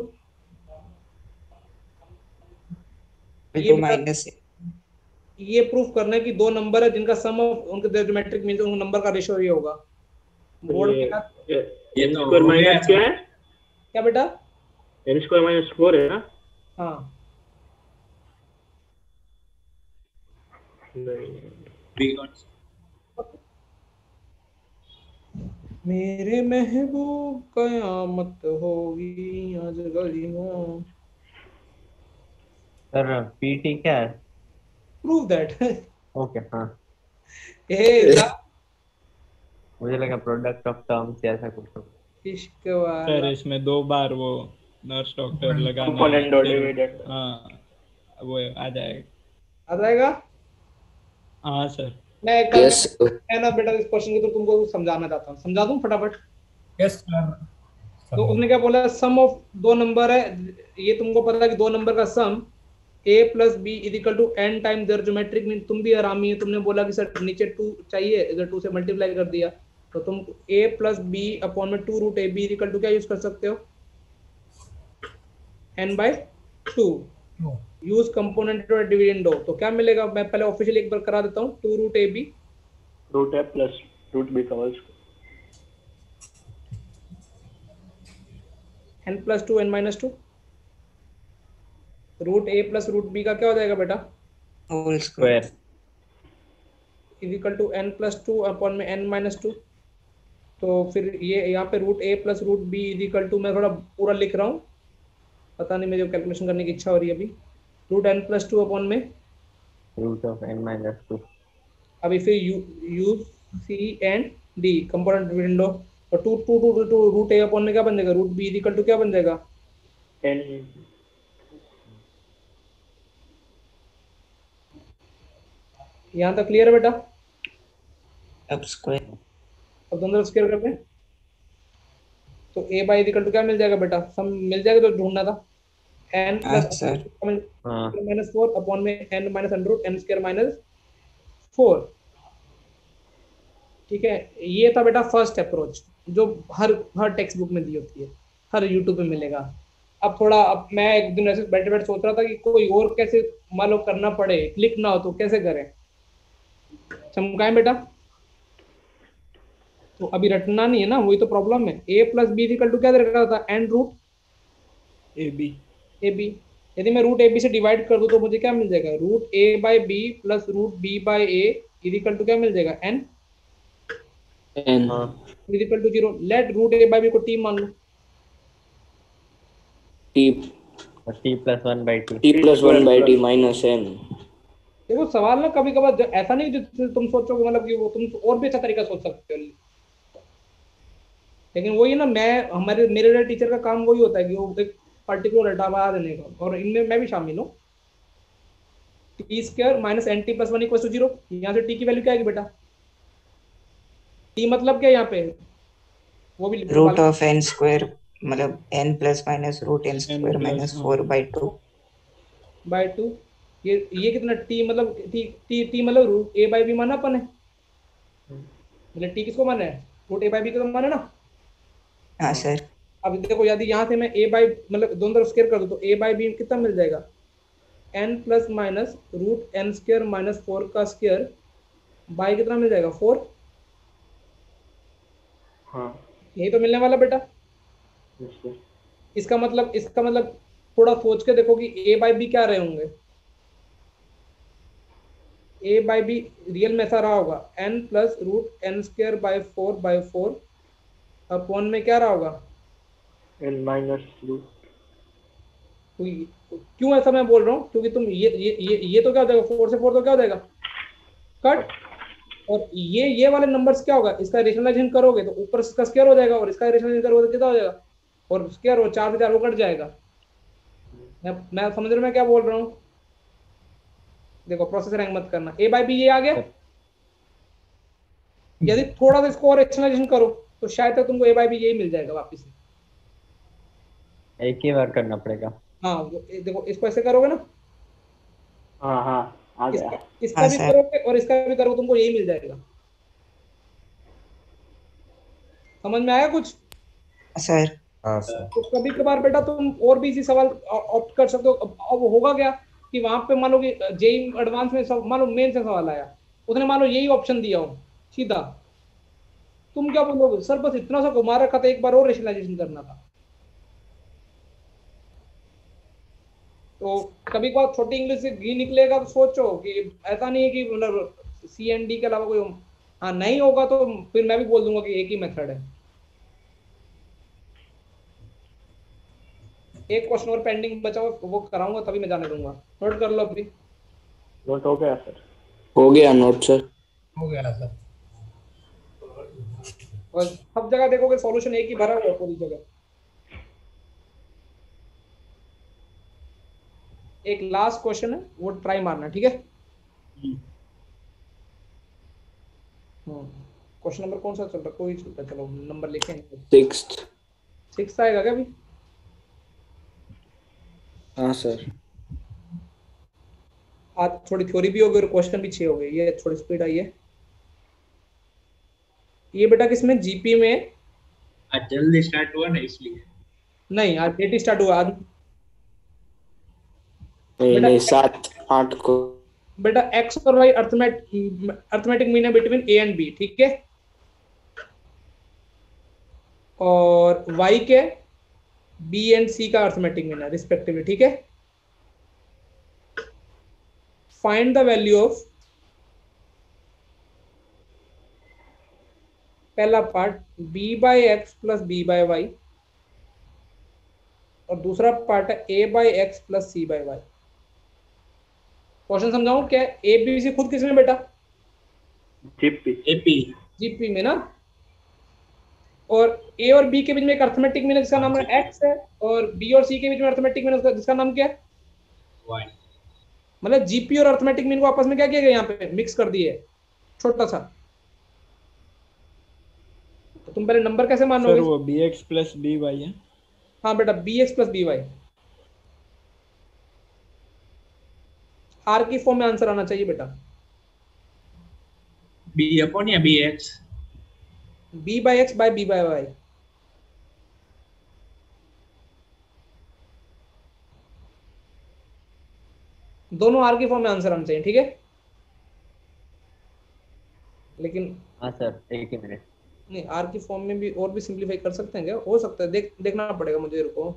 ये माइनस ये प्रूफ करना है कि दो नंबर है जिनका सम ऑफ़ उनके ज्योमेट्रिक मींस उनका नंबर का रेशियो ये होगा। बोर्ड के साथ। ये तो स्क्वायर माइनस क्या है? क्या बेटा? एन स्क्वायर माइनस फोर है ना? हाँ? मेरे महबूब कयामत होगी आज गलियों। सर पीटी क्या है? प्रूव दैट ओके हाँ। ए मुझे लगा प्रोडक्ट ऑफ़ टर्म्स ऐसा कुछ हो। इश्क सर इसमें दो बार वो नर्स डॉक्टर लगाना। हाँ वो आ जाएगा। आ जाएगा? हाँ सर मैं एक Yes. मैं ना बेटा इस क्वेश्चन को तो तुमको समझाना चाहता हूँ। समझा दूँ फटाफट? यस सर तो उसने क्या बोला सम ऑफ़ दो नंबर है ये तुमको पता है कि दो नंबर का sum a plus b is equal to n time their geometric mean तुम भी आरामी है तुमने बोला कि सर नीचे टू चाहिए इधर टू से मल्टीप्लाई कर दिया। तो तुम a प्लस बी अपॉन में two root a b equal to क्या यूज़ कर सकते हो? N by two use component और डिविडेंडो तो क्या मिलेगा? मैं पहले ऑफिशियल एक बार करा देता हूँ. Two root A B root है प्लस रूट बी का whole n plus two N minus two root A plus root B का क्या हो जाएगा बेटा? Whole square is equal to N plus two upon में एन माइनस टू तो फिर ये यहाँ पे root A plus root B is equal to मैं थोड़ा पूरा लिख रहा हूँ. पता नहीं मुझे कैलकुलेशन करने की इच्छा हो रही है अभी। Root N plus two upon में। Root of N minus two अभी फिर U U C and D component window और two two two two root A upon में क्या बन जाएगा? रूट बी इक्वल टू क्या बन जाएगा? एन यहाँ तक क्लियर है बेटा? अब स्क्वायर अब दोनों स्क्वायर करते हैं। तो ए बाई इक्वल टू क्या मिल जाएगा बेटा? सम मिल जाएगा तो ढूंढना था। एन हाँ, प्लस सर। हाँ। माइनस फोर अपॉन में N minus under root N square minus four ठीक है? ये था बेटा फ़र्स्ट अप्रोच जो हर हर टेक्स्ट बुक में दी होती है। हर यूट्यूब पे मिलेगा। अब थोड़ा अब मैं एक दिन ऐसे बैठे बैठे सोच रहा था कि कोई और कैसे मान लो करना पड़े क्लिक ना हो तो कैसे करें? चमकाएँ बेटा? तो अभी रटना नहीं है ना वही तो प्रॉब्लम है। A plus B equal to क्या दे रखा था and root A B A B यदि मैं रूट ए बी से डिवाइड कर दूँ तो मुझे क्या मिल जाएगा? Root A by B plus root B by A equal to क्या मिल जाएगा? N N equal to zero let root A by B को टी मान लो। T T plus one by two T plus one by T minus N देखो सवाल ना कभी कभार ऐसा नहीं जो तुम सोचोगे मतलब कि वो तुम और भी अच्छा तरीका सोच सकते हो। लेकिन वही ना मैं हमारे मेरे टीचर का काम वही होता है कि वो एक पर्टिकुलर डाटा बना देने का। और इनमें मैं भी शामिल हूँ। T square minus N T plus one equal to zero यहाँ से टी की वैल्यू क्या आएगी बेटा? टी मतलब क्या यहाँ पे? वो भी रूट ऑफ़ एन स्क्वायर मतलब N plus minus root N square minus four by two by two ये ये कितना टी मतलब टी टी टी मतलब रूट ए बाई बी माना अपन है मतलब टी किसको माना है? रूट ए बाई बी को तो माना ना? हाँ सर। अब देखो यदि यहाँ से मैं ए बाई मतलब दोनों तरफ़ स्केयर कर दूँ तो ए बाई बी कितना मिल जाएगा? N plus minus root N square minus four का स्क्र बाई कितना मिल जाएगा? फोर हाँ। यही तो मिलने वाला बेटा। इसका मतलब इसका मतलब थोड़ा सोच के देखो कि ए बाई बी क्या रहे होंगे। ए बाई बी रियल में ऐसा रहा होगा। N plus root N square by four by four upon में क्या रहा होगा? Minus root तो क्यों ऐसा मैं बोल रहा हूँ? क्योंकि तुम ये ये ये ये तो क्या हो जाएगा? फोर से फोर तो क्या हो जाएगा? कट और ये ये वाले नंबर्स क्या होगा? इसका रेशनलाइजेशन करोगे तो ऊपर इसका स्क्वायर हो जाएगा और इसका रेशनलाइजेशन करोगे तो कितना हो जाएगा? और स्क्वायर हो चार से चार वो कट जाएगा। मैं मैं समझ रहा मैं क्या बोल रहा हूँ? देखो प्रोसेस रैंक मत करना। ए बाई बी ये आ गया यदि थोड़ा सा इसको और रेशनलाइजेशन करो। तो शायद तक तुमको ए बाई बी यही मिल जाएगा वापिस से। एक ही बार करना पड़ेगा। हाँ वो- देखो इसको ऐसे करोगे ना? हाँ हाँ आ गया। इसका, इसका हाँ, भी करोगे और इसका भी करोगे तुमको यही मिल जाएगा। समझ में आया कुछ? सर। हाँ तो कभी कभार बेटा तुम और भी इसी सवाल ऑप्ट कर सकते हो। अब अब होगा क्या कि वहाँ पे मान लो कि जेई एडवांस में सब मान लो मेन से सवाल आया। उसने मान लो यही ऑप्शन दिया हो सीधा। तुम क्या बोलोगे सर बस इतना सा घुमा रखा था एक बार और रेशनलाइजेशन करना था। तो कभी कभार छोटी इंग्लिश से घी निकलेगा तो सोचो कि ऐसा नहीं है कि मतलब सी एन डी के अलावा कोई हाँ नहीं होगा तो फिर मैं भी बोल दूँगा कि एक ही मेथड है। एक क्वेश्चन और पेंडिंग बचा हुआ वो कराऊँगा तभी मैं जाने दूँगा। नोट कर लो अभी नोट हो गया सर हो गया नोट सर हो गया सर और सब जगह देखोगे सॉल्यूशन एक ही भरा हुआ है पूरी जगह। एक लास्ट क्वेश्चन है वो ट्राई मारना ठीक है? क्वेश्चन नंबर कौन सा चल रहा कोई चलता चलो नंबर लिखे सिक्स सिक्स आएगा क्या अभी? हाँ सर आज थोड़ी थ्योरी भी होगी और क्वेश्चन भी छह हो गए ये थोड़ी स्पीड आई है। ये बेटा किसमें? जीपी में? आज जल्दी स्टार्ट हुआ ना इसलिए। नहीं आज डेट स्टार्ट हुआ। आज नहीं नहीं सात आठ को। बेटा एक्स और वाई अर्थमेटिक अर्थमेटिक मीन है बिटवीन ए एंड बी ठीक है? और वाई के बी एंड सी का अर्थमेटिक मीन है रिस्पेक्टिवली ठीक है? फाइंड द वैल्यू ऑफ़ पहला part B by X plus B by Y और दूसरा पार्ट है A by X plus C by Y question समझाऊ? क्या ए बी सी खुद किसमें बेटा? जीपी जीपी में ना? और ए और बी के बीच में एक अर्थमेटिक मीन जिसका नाम है एक्स है और बी और सी के बीच में अर्थमेटिक मीन जिसका नाम क्या है? मतलब जीपी और अर्थमेटिक मीन को आपस में क्या किया गया यहाँ पे? मिक्स कर दिए छोटा सा। तुम पहले नंबर कैसे मानोगे? वो B X plus B Y है। हाँ बेटा B X plus B Y R की फॉर्म में आंसर आना चाहिए बेटा। बी अपॉन या B X B by X by B by Y दोनों आर की फॉर्म में आंसर आना चाहिए ठीक है? लेकिन हाँ सर एक ही मिनट नहीं आर की फॉर्म में भी और भी सिंप्लीफाई कर सकते हैं क्या? हो सकता है। देख देखना पड़ेगा मुझे रुको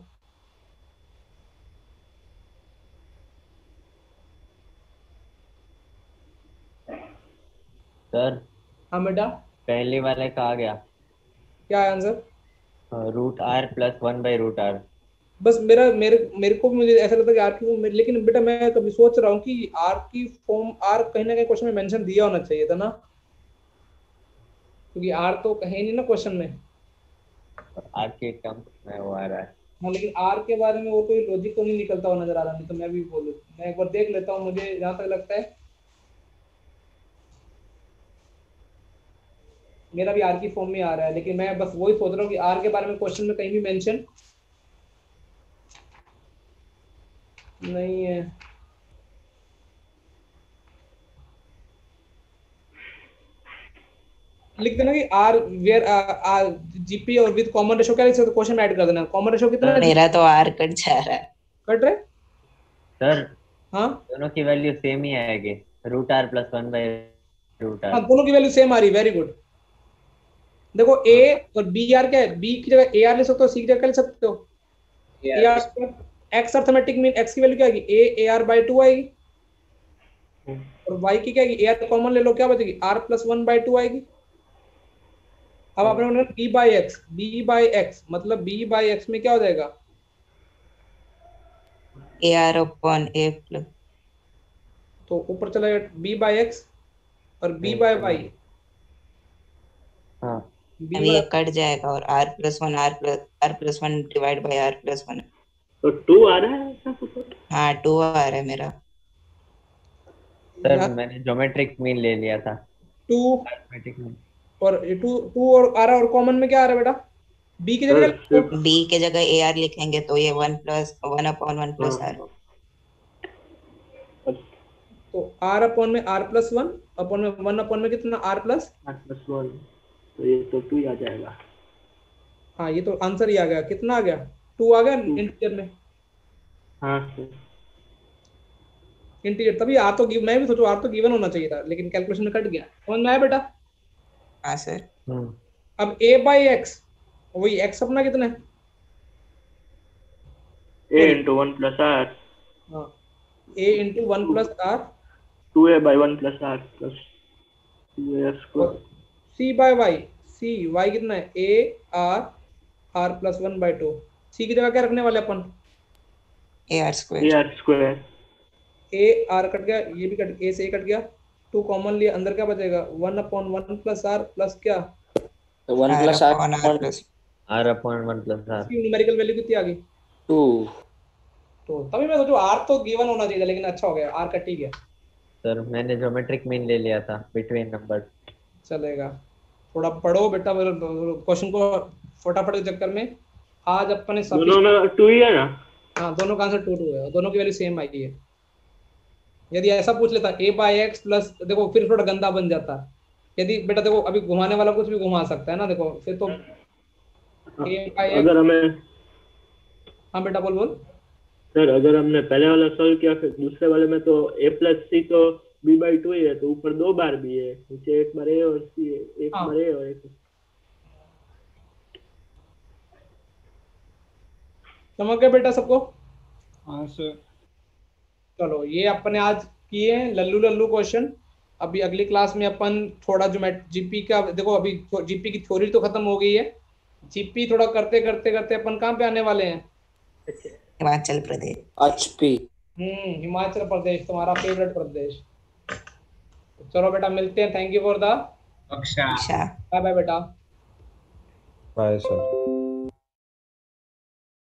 सर हाँ बेटा। पहले वाले का आ गया। क्या है answer root R plus one by root R बस मेरा मेरे मेरे को भी मुझे ऐसा लगता है कि आर की फॉर्म लेकिन बेटा मैं कभी सोच रहा हूँ कि आर की फॉर्म आर कहीं ना कहीं क्वेश्चन में मेंशन दिया होना चाहिए था ना। क्योंकि आर तो कहीं नहीं ना क्वेश्चन में। आर के टर्म में वो आ रहा है। हाँ लेकिन आर के बारे में वो कोई लॉजिक तो नहीं निकलता हुआ नज़र आ रहा नहीं तो मैं भी बोलूँ मैं एक बार देख लेता हूँ मुझे जहाँ तक लगता है। मेरा भी आर की फॉर्म में आ रहा है लेकिन मैं बस वही सोच रहा हूँ कि आर के बारे में क्वेश्चन में कहीं भी मेंशन नहीं है। लिख देना कि आर वेयर आर जीपी और विद कॉमन रेशो क्या लिख सकते क्वेश्चन में ऐड कर देना। कॉमन रेशो कितना है? मेरा तो आर कट जा रहा है। कट रहे सर हाँ? दोनों की वैल्यू सेम ही आएगी। Root R plus one by root हाँ आर दोनों की वैल्यू सेम आ रही वेरी गुड देखो ए और बी आर क्या है? बी की जगह ए आर ले सकते हो सी की जगह क्या ले सकते हो? A R X arithmetic mean X की वैल्यू क्या आएगी? A A R by two आएगी। और वाई की क्या आएगी? ए आर कॉमन ले लो क्या बचेगी? R plus one by two आएगी। अब आपने बोला B by X B by X मतलब बी बाई एक्स में क्या हो जाएगा? A R upon A plus तो ऊपर चला जाएगा बी बाई एक्स और बी बाई वाई हाँ। अब ये कट जाएगा और R plus one R plus R plus one divide by R plus one तो टू आ रहा है हाँ टू आ रहा है मेरा। सर मैंने ज्योमेट्रिक मीन ले लिया था। टू और टू टू और आ रहा और कॉमन में क्या आ रहा है बेटा? बी की जगह बी के जगह ए आर लिखेंगे तो ये one plus one upon one plus R तो आर अपॉन में आर प्लस वन अपॉन में वन अपॉन में कितना R plus R plus one तो ये तो टू आ जाएगा। हाँ ये तो आंसर ही आ गया। कितना आ गया? टू आ गया इंटीजर में? हाँ इंटीजर तभी आर तो मैं भी सोचू आर तो गिवन होना चाहिए था लेकिन कैलकुलेशन में कट गया। समझ में आया बेटा? हाँ सर अब ए बाई एक्स वही एक्स अपना कितना है? A into one plus R हाँ। A into one plus R two A by one plus R plus C by Y C Y कितना है? A R R plus one by two C की जगह क्या रखने वाले अपन? A R A square R square A R cut गया ये भी कट ए से ए कट गया। टू कॉमन लिया अंदर क्या बचेगा? One upon one plus R plus क्या? तो one R plus upon R R plus R upon one plus R. इसकी न्यूमेरिकल वैल्यू कितनी आ गई टू। तो तभी मैं सोचू आर तो गिवन होना चाहिए लेकिन अच्छा हो गया आर कट ही। गया सर मैंने ज्योमेट्रिक मीन ले लिया था बिटवीन नंबर चलेगा। थोड़ा पढ़ो बेटा क्वेश्चन को फटाफट के चक्कर में। आज अपन ने दोनों सफी में टू ही है ना? हाँ दोनों का आंसर टू टू है दोनों की वैल्यू सेम आई है। यदि ऐसा पूछ लेता ए बाई एक्स प्लस देखो फिर थोड़ा गंदा बन जाता। यदि बेटा देखो अभी घुमाने वाला कुछ भी घुमा सकता है ना देखो फिर तो अगर हमें हाँ बेटा बोल बोल। सर अगर हमने पहले वाला सॉल्व किया फिर दूसरे वाले में तो ए प्लस सी तो बी बाई टू ही है तो ऊपर दो बार भी है नीचे एक बार ए और सी है एक हाँ। बार ए और एक। समझ गए बेटा सबको? हाँ सर। चलो ये अपन आज किए हैं लल्लू लल्लू क्वेश्चन अभी अगली क्लास में अपन थोड़ा जो मैं जीपी का देखो अभी जीपी की थ्योरी तो खत्म हो गई है. जीपी थोड़ा करते करते करते अपन कहाँ पे आने वाले हैं? हिमाचल प्रदेश. एचपी हम्म हिमाचल प्रदेश तुम्हारा फेवरेट प्रदेश. चलो बेटा मिलते हैं. थैंक यू फॉर द अच्छा बाय बाय बेटा. Bye sir